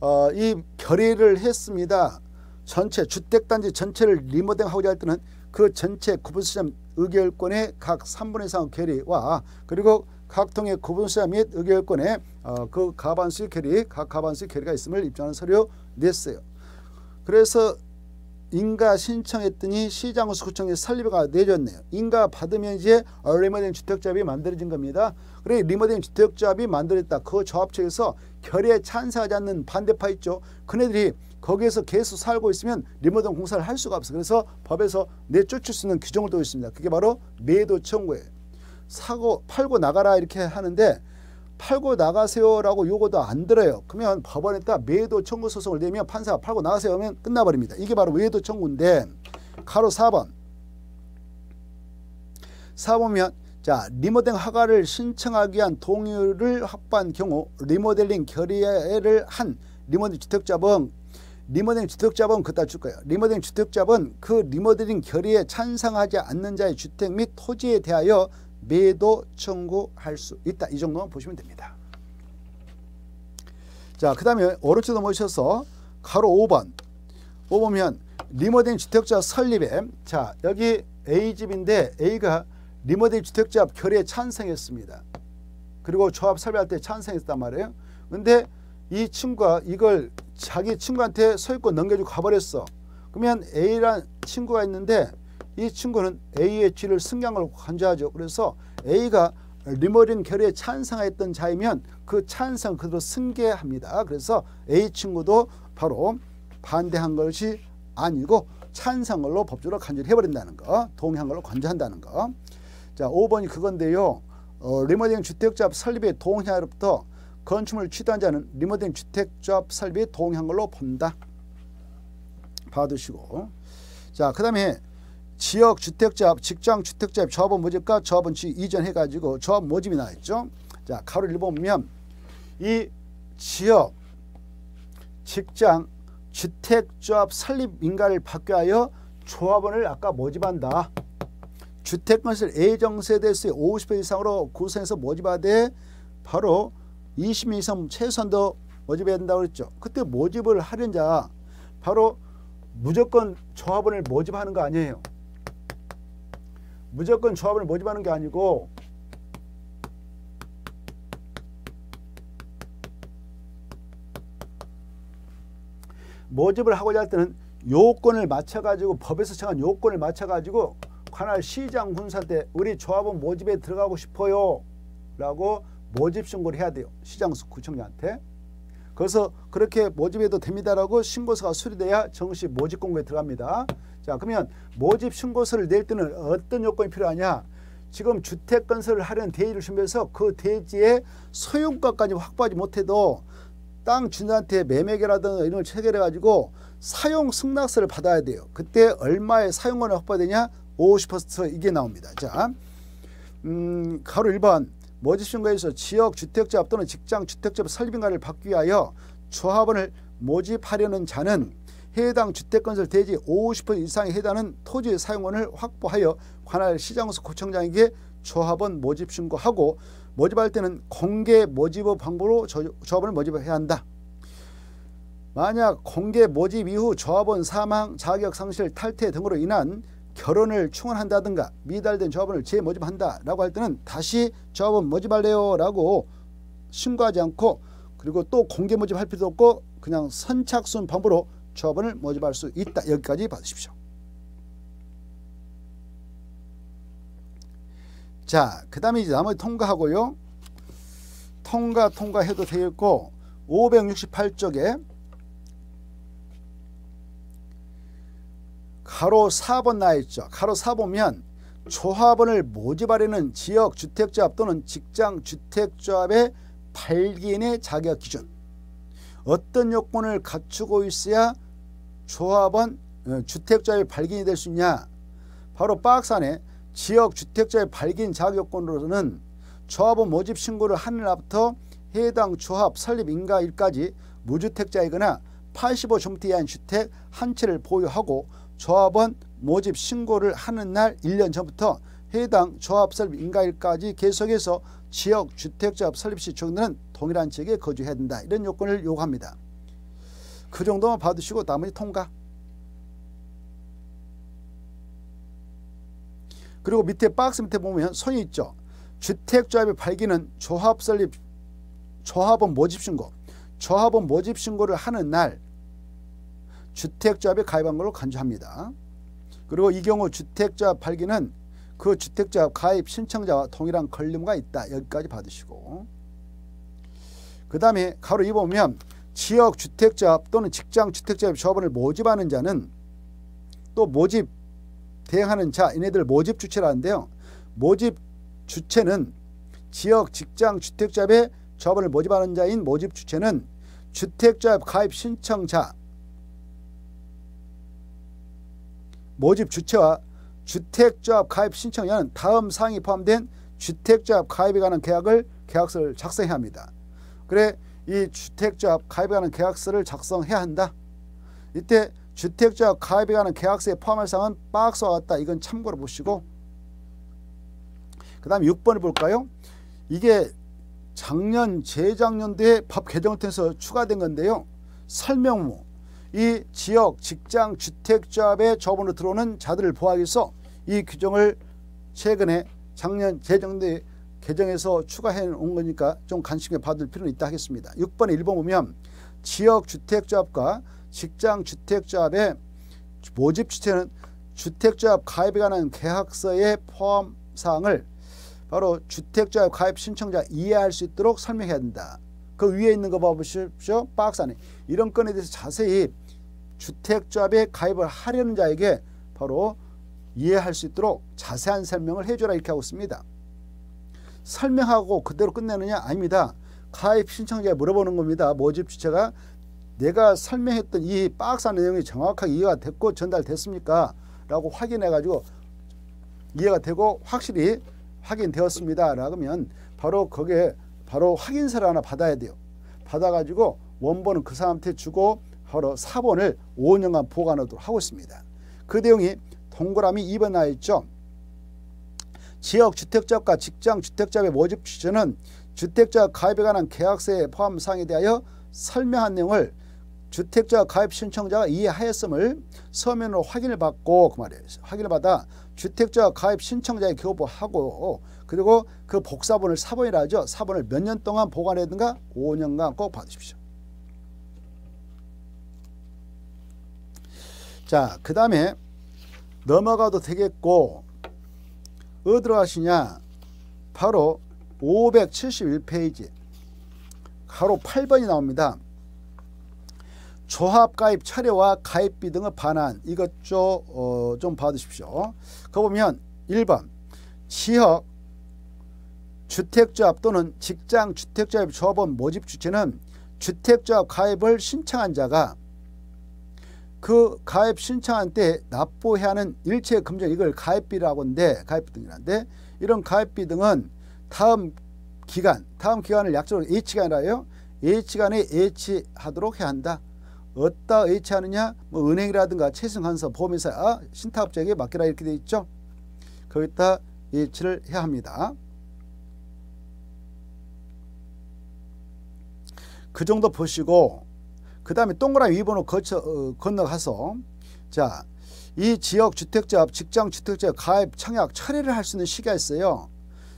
어, 이 결의를 했습니다. 전체 주택단지 전체를 리모델링하고자 할 때는 그 전체 구분수점 의결권의 각 3분의 3 결의와 그리고 각 통의 구분수자 및 의결권의 어, 그 가반수 결의, 각 가반수 결의가 있음을 입증하는 서류 냈어요. 그래서 인가 신청했더니 시장구청에 설립가 내줬네요. 인가 받으면 이제 리모델링 주택조합이 만들어진 겁니다. 그래 리모델링 주택조합이 만들었다. 그 조합 측에서 결의에 찬성하지 않는 반대파 있죠. 그네들이 거기에서 계속 살고 있으면 리모델링 공사를 할 수가 없어. 그래서 법에서 내쫓을 수 있는 규정을 두고 있습니다. 그게 바로 매도 청구예요. 사고 팔고 나가라 이렇게 하는데 팔고 나가세요라고 요구도 안 들어요. 그러면 법원에다 매도 청구 소송을 내면 판사가 팔고 나가세요 하면 끝나버립니다. 이게 바로 매도 청구인데 가로 4번 4번면 자 리모델링 허가를 신청하기 위한 동의를 확보한 경우 리모델링 결의를 한 리모델링 주택조합 리모델링 주택조합 그따 줄 그어요. 리모델링 주택조합 그 리모델링 결의에 찬성하지 않는 자의 주택 및 토지에 대하여 매도 청구할 수 있다. 이 정도만 보시면 됩니다. 자, 그 다음에 오른쪽으로 오셔서 가로 5번. 5번면 리모델링 주택자 설립에 자 여기 A집인데 A가 리모델링 주택자 결의에 찬성했습니다. 그리고 조합 설립할 때 찬성했단 말이에요. 근데 이 친구가 이걸 자기 친구한테 소유권 넘겨주고 가버렸어. 그러면 A란 친구가 있는데 이 친구는 A의 승계한 걸 간주하죠. 그래서 A가 리모린 결의에 찬성했던 자이면 그 찬성 그대로 승계합니다. 그래서 A 친구도 바로 반대한 것이 아니고 찬성 걸로 법적으로 간주를 해버린다는 거. 동의한 걸로 간주한다는 거. 자 5번이 그건데요. 어, 리모델링 주택조합 설립에 동의하로부터 건축물 취득한 자는 리모델링 주택조합 설립에 동의한 걸로 본다. 봐두시고 자 그 다음에 지역 주택자합, 직장 주택자합 조합원 모집과 조합원 지 이전해 가지고 조합 모집이 나와 있죠. 자, 가로 1 보면 이 지역 직장 주택조합 설립 인가를 받게하여 조합원을 아까 모집한다. 주택건설 A정세대수의 50회 이상으로 구성해서 모집하되 바로 20명 이상 최소한 더 모집해야 된다고 그랬죠. 그때 모집을 하는 자 바로 무조건 조합원을 모집하는 거 아니에요. 무조건 조합을 모집하는 게 아니고 모집을 하고자 할 때는 요건을 맞춰가지고 법에서 정한 요건을 맞춰가지고 관할 시장 군사 때 우리 조합원 모집에 들어가고 싶어요 라고 모집 신고를 해야 돼요. 시장 구청장한테 그래서 그렇게 모집해도 됩니다라고 신고서가 수리돼야 정시 모집 공고에 들어갑니다 자 그러면 모집 신고서를 낼 때는 어떤 요건이 필요하냐 지금 주택 건설을 하려는 대지를 준비해서 그 대지의 소유가까지 확보하지 못해도 땅 주인한테 매매계라든가 이런 걸 체결해 가지고 사용 승낙서를 받아야 돼요. 그때 얼마의 사용권을 확보되냐? 50% 이게 나옵니다. 자, 음, 가로 1번 모집 신고에서 지역 주택자 또는 직장 주택자 설립인가를 받기 위하여 조합원을 모집하려는 자는 해당 주택건설 대지 50% 이상에 해당하는 토지 사용권을 확보하여 관할 시장소 구청장에게 조합원 모집 신고하고 모집할 때는 공개 모집의 방법으로 조합원을 모집해야 한다. 만약 공개 모집 이후 조합원 사망, 자격 상실, 탈퇴 등으로 인한 결혼을 충원한다든가 미달된 조합원을 재모집한다라고 할 때는 다시 조합원 모집할래요 라고 신고하지 않고 그리고 또 공개 모집할 필요도 없고 그냥 선착순 방법으로 조합원을 모집할 수 있다. 여기까지 받으십시오. 자, 그 다음에 이제 나머지 통과하고요. 통과, 통과해도 되겠고, 568쪽에 가로 4번 나있죠. 가로 4보면 조합원을 모집하려는 지역 주택조합 또는 직장 주택조합의 발기인의 자격 기준 어떤 요건을 갖추고 있어야 조합원 어, 주택자의 발견이 될 수 있냐 바로 박스 안에 지역 주택자의 발견 자격권으로는 조합원 모집 신고를 하는 날부터 해당 조합 설립 인가일까지 무주택자이거나 85제곱미터 이하인 주택 한 채를 보유하고 조합원 모집 신고를 하는 날 1년 전부터 해당 조합 설립 인가일까지 계속해서 지역 주택조합 설립 시 총리는 동일한 지역에 거주해야 된다. 이런 요건을 요구합니다. 그 정도만 받으시고 나머지 통과. 그리고 밑에 박스 밑에 보면 손이 있죠. 주택조합의 발기는 조합 설립, 조합원 모집 신고, 조합원 모집 신고를 하는 날 주택조합에 가입한 걸로 간주합니다. 그리고 이 경우 주택조합 발기는 그 주택조합 가입 신청자와 동일한 권리가 있다. 여기까지 받으시고 그 다음에 가로 2 보면 지역주택조합 또는 직장주택조합 조합원을 모집하는 자는 또 모집 대행하는 자 이네들 모집 주체라는데요. 모집 주체는 지역 직장 주택조합의 조합원을 모집하는 자인 모집 주체는 주택조합 가입 신청자 모집 주체와 주택조합 가입 신청자는 다음 사항이 포함된 주택조합 가입에 관한 계약을 계약서를 작성해야 합니다. 그래 이 주택조합 가입에 관한 계약서를 작성해야 한다. 이때 주택조합 가입에 관한 계약서에 포함할 사항은 박스와 같다. 이건 참고로 보시고 그 다음 6번을 볼까요? 이게 작년 재작년도에 법 개정을 통해서 추가된 건데요. 설명무 이 지역 직장 주택 조합의 조합원으로 들어오는 자들을 보호하기 위해서 이 규정을 최근에 작년 재정도에 개정해서 추가해 온 거니까 좀 관심을 받을 필요는 있다 하겠습니다. 6번에 1번 보면 지역 주택조합과 직장 주택조합의 모집 주체는 주택조합 가입에 관한 계약서의 포함 사항을 바로 주택조합 가입 신청자 이해할 수 있도록 설명해야 된다. 그 위에 있는 거 봐보십시오. 박스 안에. 이런 건에 대해서 자세히 주택조합에 가입을 하려는 자에게 바로 이해할 수 있도록 자세한 설명을 해줘라 이렇게 하고 있습니다. 설명하고 그대로 끝내느냐? 아닙니다. 가입 신청자에 물어보는 겁니다. 모집 주체가 내가 설명했던 이 박스 내용이 정확하게 이해가 됐고 전달됐습니까? 라고 확인해 가지고 이해가 되고 확실히 확인되었습니다. 라면 바로 거기에 바로 확인서를 하나 받아야 돼요. 받아가지고 원본은 그 사람한테 주고 바로 사본을 5년간 보관하도록 하고 있습니다. 그 내용이 동그라미 2번 나와 있죠. 지역주택자과 직장주택자의 모집 취지는 주택자 가입에 관한 계약서의 포함 사항에 대하여 설명한 내용을 주택자 가입 신청자가 이해하였음을 서면으로 확인을 받고 그 말이에요. 확인을 받아 주택자 가입 신청자에 교부하고 그리고 그 복사본을 사본이라 하죠. 사본을 몇 년 동안 보관해야 되는가? 5년간 꼭 받으십시오. 자, 그 다음에 넘어가도 되겠고 어디로 가시냐? 바로 571페이지 가로 8번이 나옵니다. 조합 가입 차례와 가입비 등의 반환 이것 좀, 어, 좀 봐두십시오. 그 보면 1번 지역 주택조합 또는 직장 주택조합 조합원 모집 주체는 주택조합 가입을 신청한 자가 그 가입 신청한 때 납부해야 하는 일체 금전 이걸 가입비라고 하는데 가입비 등이라는데 이런 가입비 등은 다음 기간 다음 기간을 약속으로 H기간이라요 H기간에 H하도록 해야 한다. 어디다 H하느냐 뭐 은행이라든가 최승한서 보험회사 아, 신탁업자에게 맡기라 이렇게 돼 있죠. 거기다 H를 해야 합니다. 그 정도 보시고 그 다음에 동그라미 위번호 거쳐 어, 건너가서 자 이 지역 주택자합 직장 주택자 가입 청약 처리를 할 수 있는 시기가 있어요.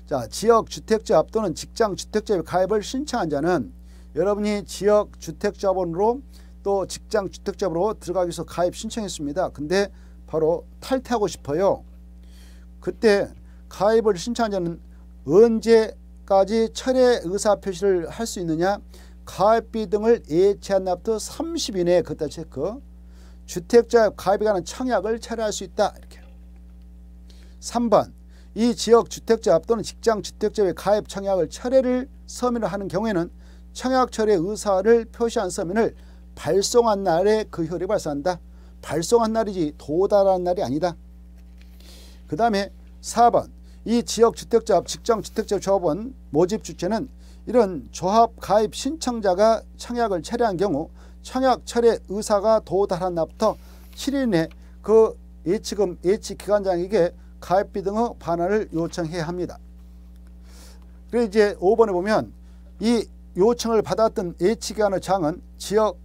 자 지역 주택자합 또는 직장 주택자합 가입을 신청한 자는 여러분이 지역 주택자본으로 또 직장 주택자로 들어가기 위해서 가입 신청했습니다. 근데 바로 탈퇴하고 싶어요. 그때 가입을 신청한 자는 언제까지 철회 의사 표시를 할 수 있느냐 가입비 등을 예치한 날부터 30일 내에 그때 체크 주택자 가입에 관한 청약을 철회할 수 있다. 이렇게. 3번 이 지역 주택자 또는 직장 주택자의 가입 청약을 철회를 서면을 하는 경우에는 청약 철회 의사를 표시한 서면을 발송한 날에 그 효력이 발생한다. 발송한 날이지 도달한 날이 아니다. 그 다음에 4번 이 지역 주택자 직장 주택자 조합원 모집 주체는 이런 조합 가입 신청자가 청약을 철회한 경우 청약 철회 의사가 도달한 날부터 7일 내 그 예치금 예치 기관장에게 가입비 등의 반환을 요청해야 합니다. 그리고 이제 5번에 보면 이 요청을 받았던 예치 기관의 장은 지역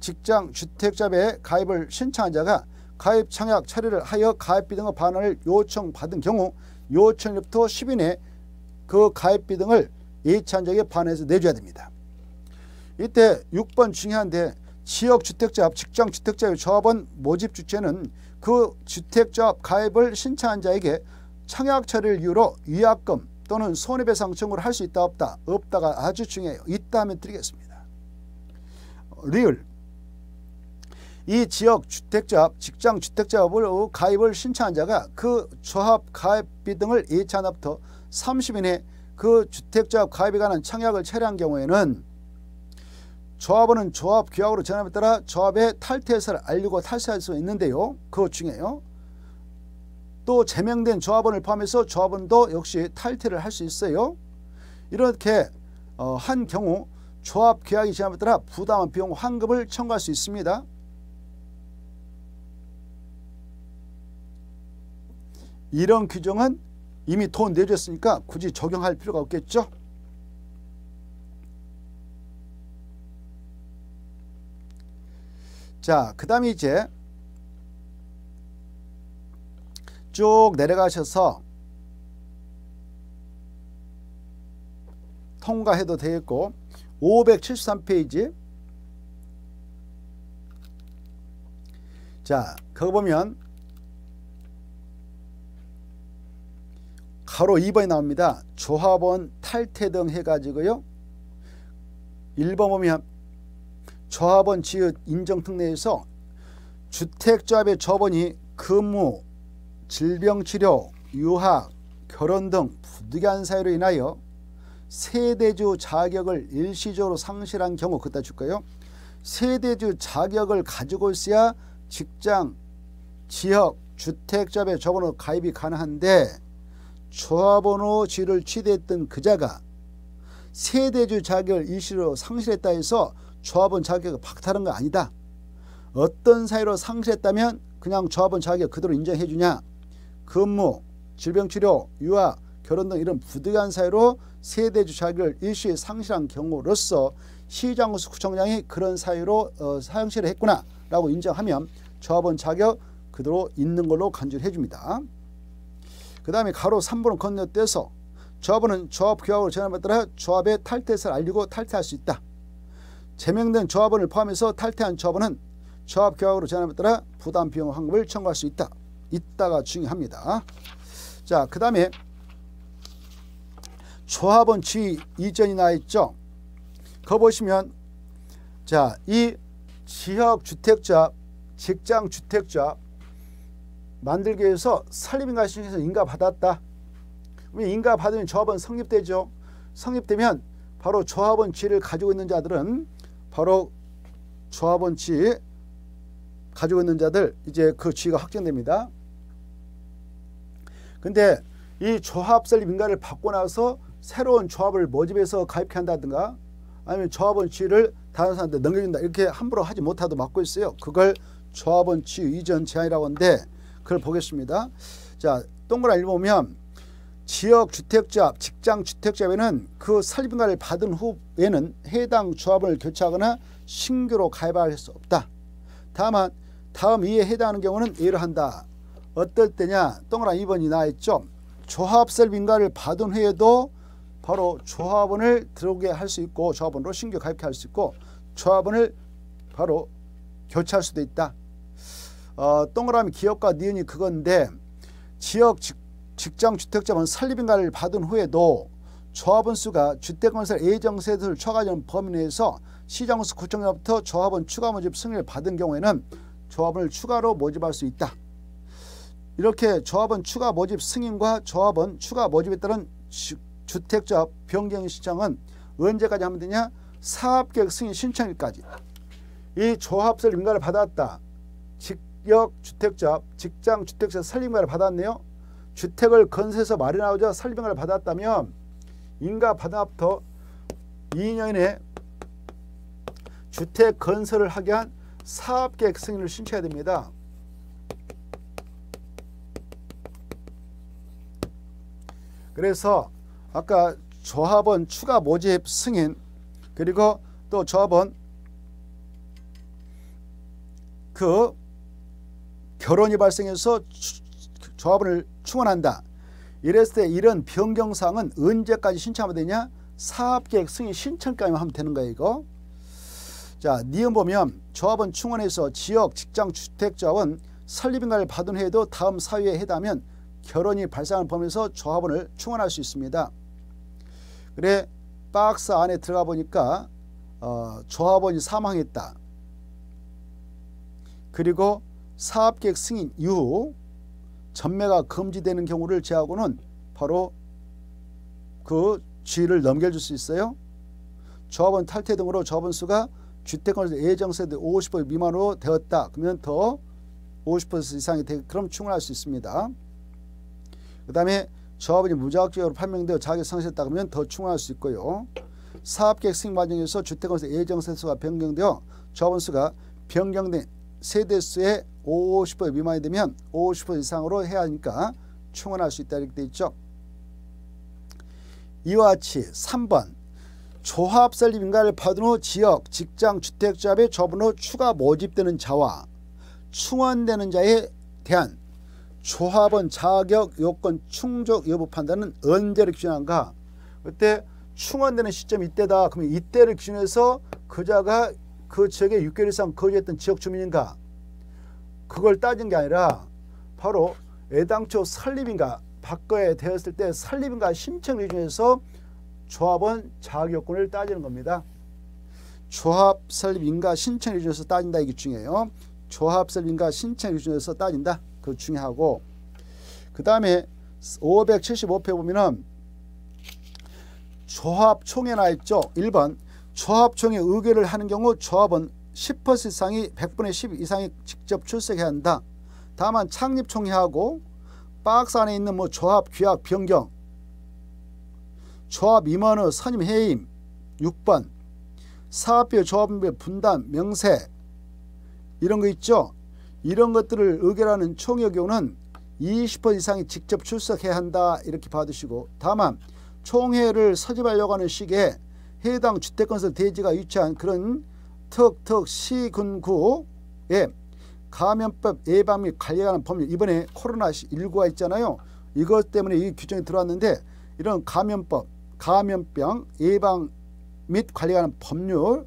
직장 주택자에 가입을 신청한 자가 가입 청약 처리를 하여 가입비 등의 반환을 요청받은 경우 요청일부터 10일 내그 가입비 등을 예치한 적에 반해서 내줘야 됩니다. 이때 6번 중요한데 지역주택자업, 직장주택자의 조합원 모집 주체는 그 주택조합 가입을 신청한 자에게 청약 처리를 이유로 위약금 또는 손해배상 청구를 할 수 있다 없다 없다가 아주 중요해요. 있다 하면 드리겠습니다. 리을 이 지역 주택조합, 직장 주택조합을 가입을 신청한 자가 그 조합 가입비 등을 예치한 부터 30일 내에 그 주택조합 가입에 관한 청약을 처리한 경우에는 조합원은 조합 규약으로 전함에 따라 조합의 탈퇴서를 알리고 탈퇴할 수 있는데요. 그것 중에요. 또 제명된 조합원을 포함해서 조합원도 역시 탈퇴를 할 수 있어요. 이렇게 어, 한 경우 조합 계약이 지남에 따라 부담한 비용 환급을 청구할 수 있습니다. 이런 규정은 이미 돈 내줬으니까 굳이 적용할 필요가 없겠죠. 자, 그 다음에 이제 쭉 내려가셔서 통과해도 되겠고 573페이지 자, 그거 보면 가로 2번이 나옵니다. 조합원 탈퇴 등 해가지고요. 1번 보면 조합원 지읒 인정특 내에서 주택조합의 조합원이 근무, 질병치료, 유학, 결혼 등 부득이한 사유로 인하여 세대주 자격을 일시적으로 상실한 경우 그따 줄까요? 세대주 자격을 가지고 있어야 직장, 지역, 주택조합의 조합원으로 가입이 가능한데 조합원으로 지를 취득했던 그자가 세대주 자격을 일시로 상실했다 해서 조합원 자격을 박탈한 거 아니다. 어떤 사유로 상실했다면 그냥 조합원 자격 그대로 인정해 주냐. 근무, 질병치료, 유아, 결혼 등 이런 부득이한 사유로 세대주 자격을 일시에 상실한 경우로서 시장수 구청장이 그런 사유로 어, 상실을 했구나 라고 인정하면 조합원 자격 그대로 있는 걸로 간주해 줍니다. 그 다음에 가로 3번을 건너뛰어서 조합원은 조합 규약으로 전함에 따라 조합의 탈퇴서를 알리고 탈퇴할 수 있다. 제명된 조합원을 포함해서 탈퇴한 조합원은 조합 규약으로 전함에 따라 부담 비용 환급을 청구할 수 있다. 있다가 중요합니다. 자, 그 다음에 조합원 지위 이전이 나 있죠. 거 보시면 자, 이 지역 주택자, 직장 주택자 만들기 위해서 설립인가 신청해서 인가 받았다. 인가 받으면 조합원 성립되죠. 성립되면 바로 조합원 지를 가지고 있는 자들은 바로 조합원 지 가지고 있는 자들 이제 그 지위가 확정됩니다. 근데 이 조합 설립 인가를 받고 나서 새로운 조합을 모집해서 가입해 한다든가 아니면 조합원 지위를 다른 사람한테 넘겨준다 이렇게 함부로 하지 못하도 막고 있어요. 그걸 조합원 지위 이전 제한이라고 하는데 그걸 보겠습니다. 자 동그라미 보면 지역 주택조합, 직장 주택조합에는 그 설립인가를 받은 후에는 해당 조합을 교체하거나 신규로 가입할 수 없다. 다만 다음 이에 해당하는 경우는 이러한다. 어떨 때냐? 동그라미 2번이 나와있죠. 조합 설립인가를 받은 후에도 바로 조합원을 들어오게 할 수 있고 조합원으로 신규 가입해 할수 있고 조합원을 바로 교체할 수도 있다. 어, 동그라미 기업과 니은이 그건데 지역 직 직장주택자본 설립인가를 받은 후에도 조합원 수가 주택건설 예정세를 초과하는 범위 내에서 시장수 구청장부터 조합원 추가 모집 승인을 받은 경우에는 조합원을 추가로 모집할 수 있다. 이렇게 조합원 추가 모집 승인과 조합원 추가 모집에 따른 주 택조합 변경 신청은 언제까지 하면 되냐? 사업계획 승인 신청일까지. 이 조합설 인가를 받았다. 직 역 주택조합, 직장 주택자 설립인가를 받았네요. 주택을 건설해서 마련하고자 설명을 받았다면 인가 받아부터 2년 이내 주택 건설을 하게 한 사업계획 승인을 신청해야 됩니다. 그래서 아까 조합원 추가 모집 승인 그리고 또 조합원 그 결혼이 발생해서 조합원을 충원한다. 이랬을 때 이런 변경사항은 언제까지 신청하면 되냐? 사업계획 승인 신청까지만 하면 되는 거예요. 이거. 자, 니은 보면 조합원 충원에서 지역 직장 주택자원 설립인가를 받은 후에도 다음 사유에 해당하면 결혼이 발생하는 범위에서 조합원을 충원할 수 있습니다. 그래 박스 안에 들어가 보니까 어, 조합원이 사망했다. 그리고 사업계획 승인 이후 전매가 금지되는 경우를 제하고는 바로 그 지위를 넘겨줄 수 있어요. 조합원 탈퇴 등으로 조합원 수가 주택건설 예정세대 50% 미만으로 되었다. 그러면 더 50% 이상이 되 그럼 충분할 수 있습니다. 그 다음에 조합원이 무자격적으로 판명되어 자격 상실했다 그러면 더 충분할 수 있고요. 사업계획 승인 과정에서 주택건설 예정세수가 변경되어 조합원 수가 변경된 세대수의 50% 미만이 되면 50% 이상으로 해야 하니까 충원할 수 있다 이렇게 되어 있죠. 이와 같이 3번 조합 설립 인가를 받은 후 지역, 직장, 주택 조합에 조합원 후 추가 모집되는 자와 충원되는 자에 대한 조합원 자격 요건 충족 여부 판단은 언제를 기준한가? 그때 충원되는 시점이 이때다. 그러면 이때를 기준해서 그자가 그 지역에 6개월 이상 거주했던 지역 주민인가? 그걸 따진 게 아니라 바로 애당초 설립인가 바꿔야 되었을 때 설립인가 신청 기준에서 조합원 자격요건을 따지는 겁니다. 조합 설립인가 신청 기준에서 따진다 이게 중요해요. 조합 설립인가 신청 기준에서 따진다. 그 중요하고 그 다음에 575회 보면은 조합 총회 나 있죠. 1번 조합 총회 의결을 하는 경우 조합은 10% 이상이 100분의 10 이상이 직접 출석해야 한다. 다만 창립 총회하고 박스 안에 있는 뭐 조합 규약 변경 조합 임원의 선임 해임 6번 사업비 조합별 분담 명세 이런 거 있죠. 이런 것들을 의결하는 총회 경우는 20% 이상이 직접 출석해야 한다 이렇게 받으시고 다만 총회를 서집하려고 하는 시기에 해당 주택건설 대지가 위치한 그런 특특 시군구에 감염법 예방 및 관한 법률 이번에 코로나19가 있잖아요. 이것 때문에 이 규정이 들어왔는데 이런 감염법, 감염병 예방 및 관한 법률에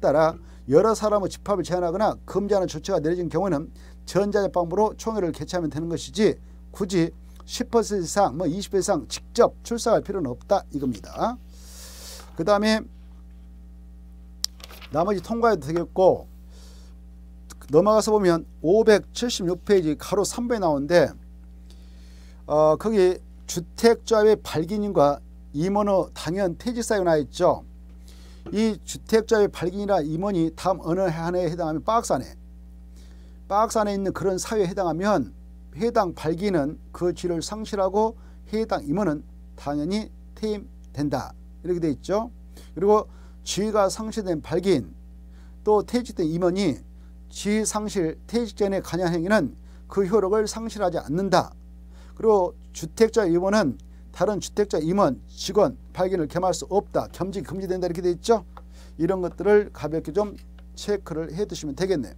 따라 여러 사람의 집합을 제한하거나 금지하는 조치가 내려진 경우는 전자제방으로 총회를 개최하면 되는 것이지 굳이 10% 이상, 뭐 20% 이상 직접 출석할 필요는 없다 이겁니다. 그 다음에 나머지 통과해도 되겠고 넘어가서 보면 576페이지 가로 3번에 나오는데 어, 거기 주택조합의 발기인과 임원의 당연 퇴직 사유가 나 있죠. 이 주택자의 발견이나 임원이 다음 어느 하나에 해당하면 박스 안에 박스 안에 있는 그런 사유에 해당하면 해당 발기는 그 지를 상실하고 해당 임원은 당연히 퇴임된다. 이렇게 돼 있죠. 그리고 지위가 상실된 발기인 또 퇴직된 임원이 지위 상실 퇴직 전의 관여 행위는 그 효력을 상실하지 않는다. 그리고 주택자 임원은 다른 주택자 임원, 직원 발견을 겸할 수 없다. 겸직 금지된다 이렇게 돼 있죠. 이런 것들을 가볍게 좀 체크를 해 두시면 되겠네요.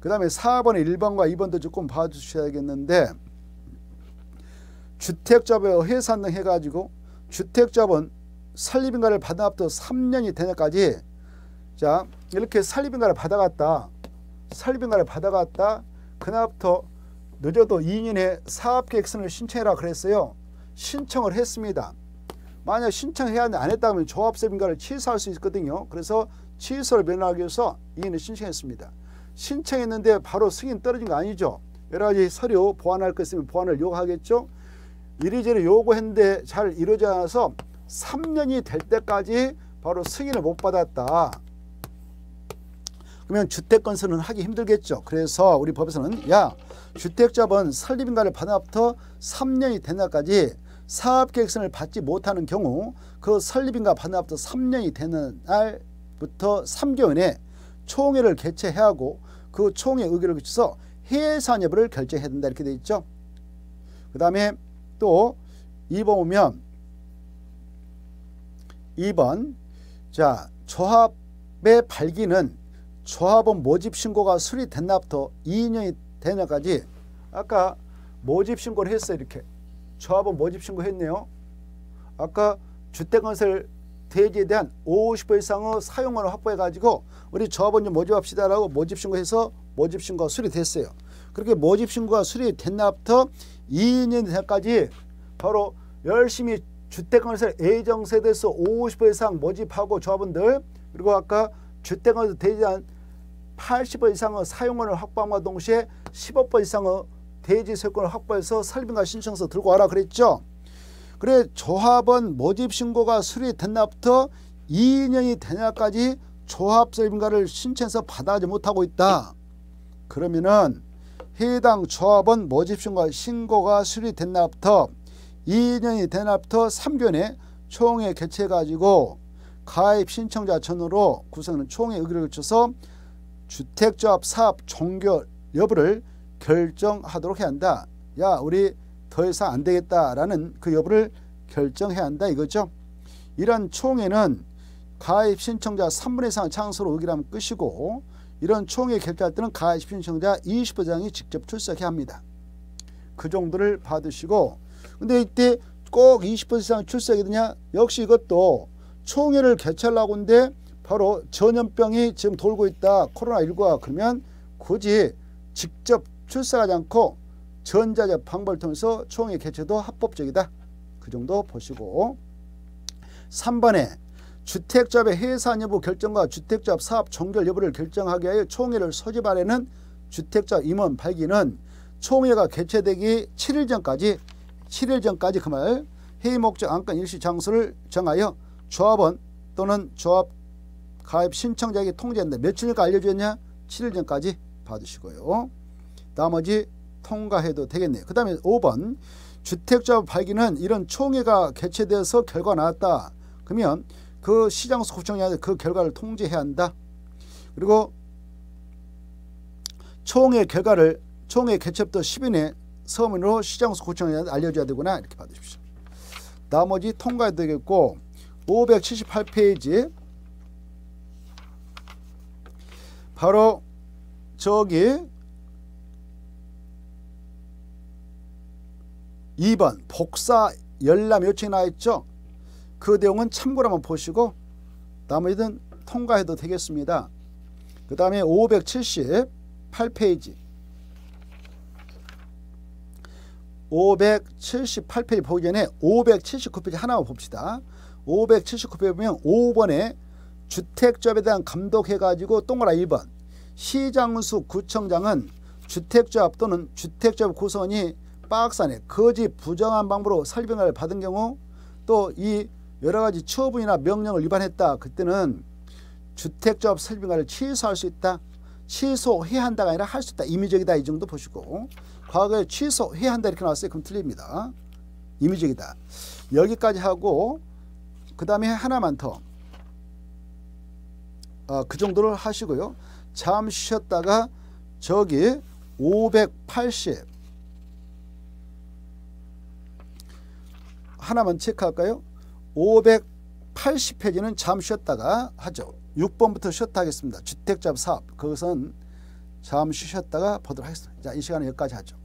그 다음에 4번의 1번과 2번도 조금 봐주셔야겠는데 주택자의 해산 등 해가지고 주택자본 설립인가를 받은 앞부터 3년이 되는까지 자 이렇게 설립인가를 받아갔다 설립인가를 받아갔다 그날부터 늦어도 2년에 사업계획서를 신청해라 그랬어요. 신청을 했습니다. 만약 신청해야 안 했다 면 조합설인가를 취소할 수 있거든요. 그래서 취소를 면하기 위해서 2년에 신청했습니다. 신청했는데 바로 승인 떨어진 거 아니죠. 여러 가지 서류 보완할 것 있으면 보완을 요구하겠죠. 이리저리 요구했는데 잘 이루어지지 않아서 3년이 될 때까지 바로 승인을 못 받았다. 그러면 주택 건설은 하기 힘들겠죠. 그래서 우리 법에서는 야 주택자본 설립인가를 받은 앞부터 3년이 된 날까지 사업계획서를 받지 못하는 경우 그 설립인가 받은 앞부터 3년이 되는 날부터 3개월 내 총회를 개최해야 하고 그 총회 의결을 거쳐서 해산 여부를 결정해야 된다 이렇게 돼 있죠. 그 다음에 또 2번 보면 2번 자 조합의 발기는 조합원 모집 신고가 수리된 날부터 2년이 되냐까지 아까 모집 신고를 했어요 이렇게 조합원 모집 신고 했네요 아까 주택건설 대지에 대한 50% 이상의 사용권을 확보해 가지고 우리 조합원 좀 모집합시다라고 모집 신고해서 모집 신고가 수리됐어요. 그렇게 모집 신고가 수리된 날부터 2년 전까지 바로 열심히 주택건설 A정세대에서 50% 이상 모집하고 조합원들 그리고 아까 주택건설 대지한 80% 이상의 사용권을 확보함과 동시에 15% 이상의 대지 세권을 확보해서 설빙가 신청서 들고 와라 그랬죠. 그래 조합원 모집 신고가 수리된 날부터 2년이 되냐까지 조합 설빙가를 신청해서 받아지 못하고 있다. 그러면은 해당 조합원 모집 신고 신고가 수리된 날부터 2년이 된 날부터 3개월에 총회 개최해 가지고 가입 신청자 전으로 구성하는 총회 의결을 거쳐서 주택조합 사업 종교 여부를 결정하도록 해야 한다. 야 우리 더 이상 안 되겠다라는 그 여부를 결정해야 한다 이거죠. 이런 총회는 가입 신청자 3분의 이상 창소로 의결하면 끝이고 이런 총회 결정할 때는 가입 신청자 20%장이 직접 출석해야 합니다. 그 정도를 받으시고 근데 이때 꼭 20% 이상 출석이 되냐? 역시 이것도 총회를 개최하려고 하는데 바로 전염병이 지금 돌고 있다. 코로나19가 그러면 굳이 직접 출석하지 않고 전자적 방법을 통해서 총회 개최도 합법적이다. 그 정도 보시고 3번에 주택조합의 해산 여부 결정과 주택조합 사업 종결 여부를 결정하기 위하여 총회를 소집하려는 주택조합 임원 발기는 총회가 개최되기 7일 전까지 7일 전까지 그 말 회의 목적 안건 일시 장소를 정하여 조합원 또는 조합 가입 신청자에게 통지한다. 며칠까 알려주었냐? 7일 전까지 받으시고요. 나머지 통과해도 되겠네요. 그 다음에 5번 주택조합 발기는 이런 총회가 개최되어서 결과 나왔다. 그러면 그 시장소 구청장한테 그 결과를 통지해야 한다. 그리고 총회 결과를 총회 개최부터 10인에 서면으로 시장소 구청장한테 알려줘야 되구나 이렇게 받으십시오. 나머지 통과해도 되겠고 578페이지 바로 저기 2번 복사 열람 요청이 나 있죠. 그 내용은 참고로 한번 보시고 나머지는 통과해도 되겠습니다. 그 다음에 578페이지 578페이지 보기 전에 579페이지 하나만 봅시다. 579페이지 보면 5번에 주택조합에 대한 감독해가지고 동그라 1번 시장수 구청장은 주택조합 또는 주택조합 구성원이 박스 안에 거짓 부정한 방법으로 설명을 받은 경우 또 이 여러 가지 처분이나 명령을 위반했다. 그때는 주택조합 설명을 취소할 수 있다. 취소해야 한다가 아니라 할 수 있다. 임의적이다. 이 정도 보시고 과거에 취소해야 한다 이렇게 나왔어요. 그럼 틀립니다. 임의적이다. 여기까지 하고 그 다음에 하나만 더. 어, 그 정도를 하시고요. 잠시 쉬었다가 저기 580 하나만 체크할까요? 580페이지는 잠시 쉬었다가 하죠. 6번부터 쉬었다 하겠습니다. 주택잡 사업 그것은 잠시 쉬었다가 보도록 하겠습니다. 자, 이 시간은 여기까지 하죠.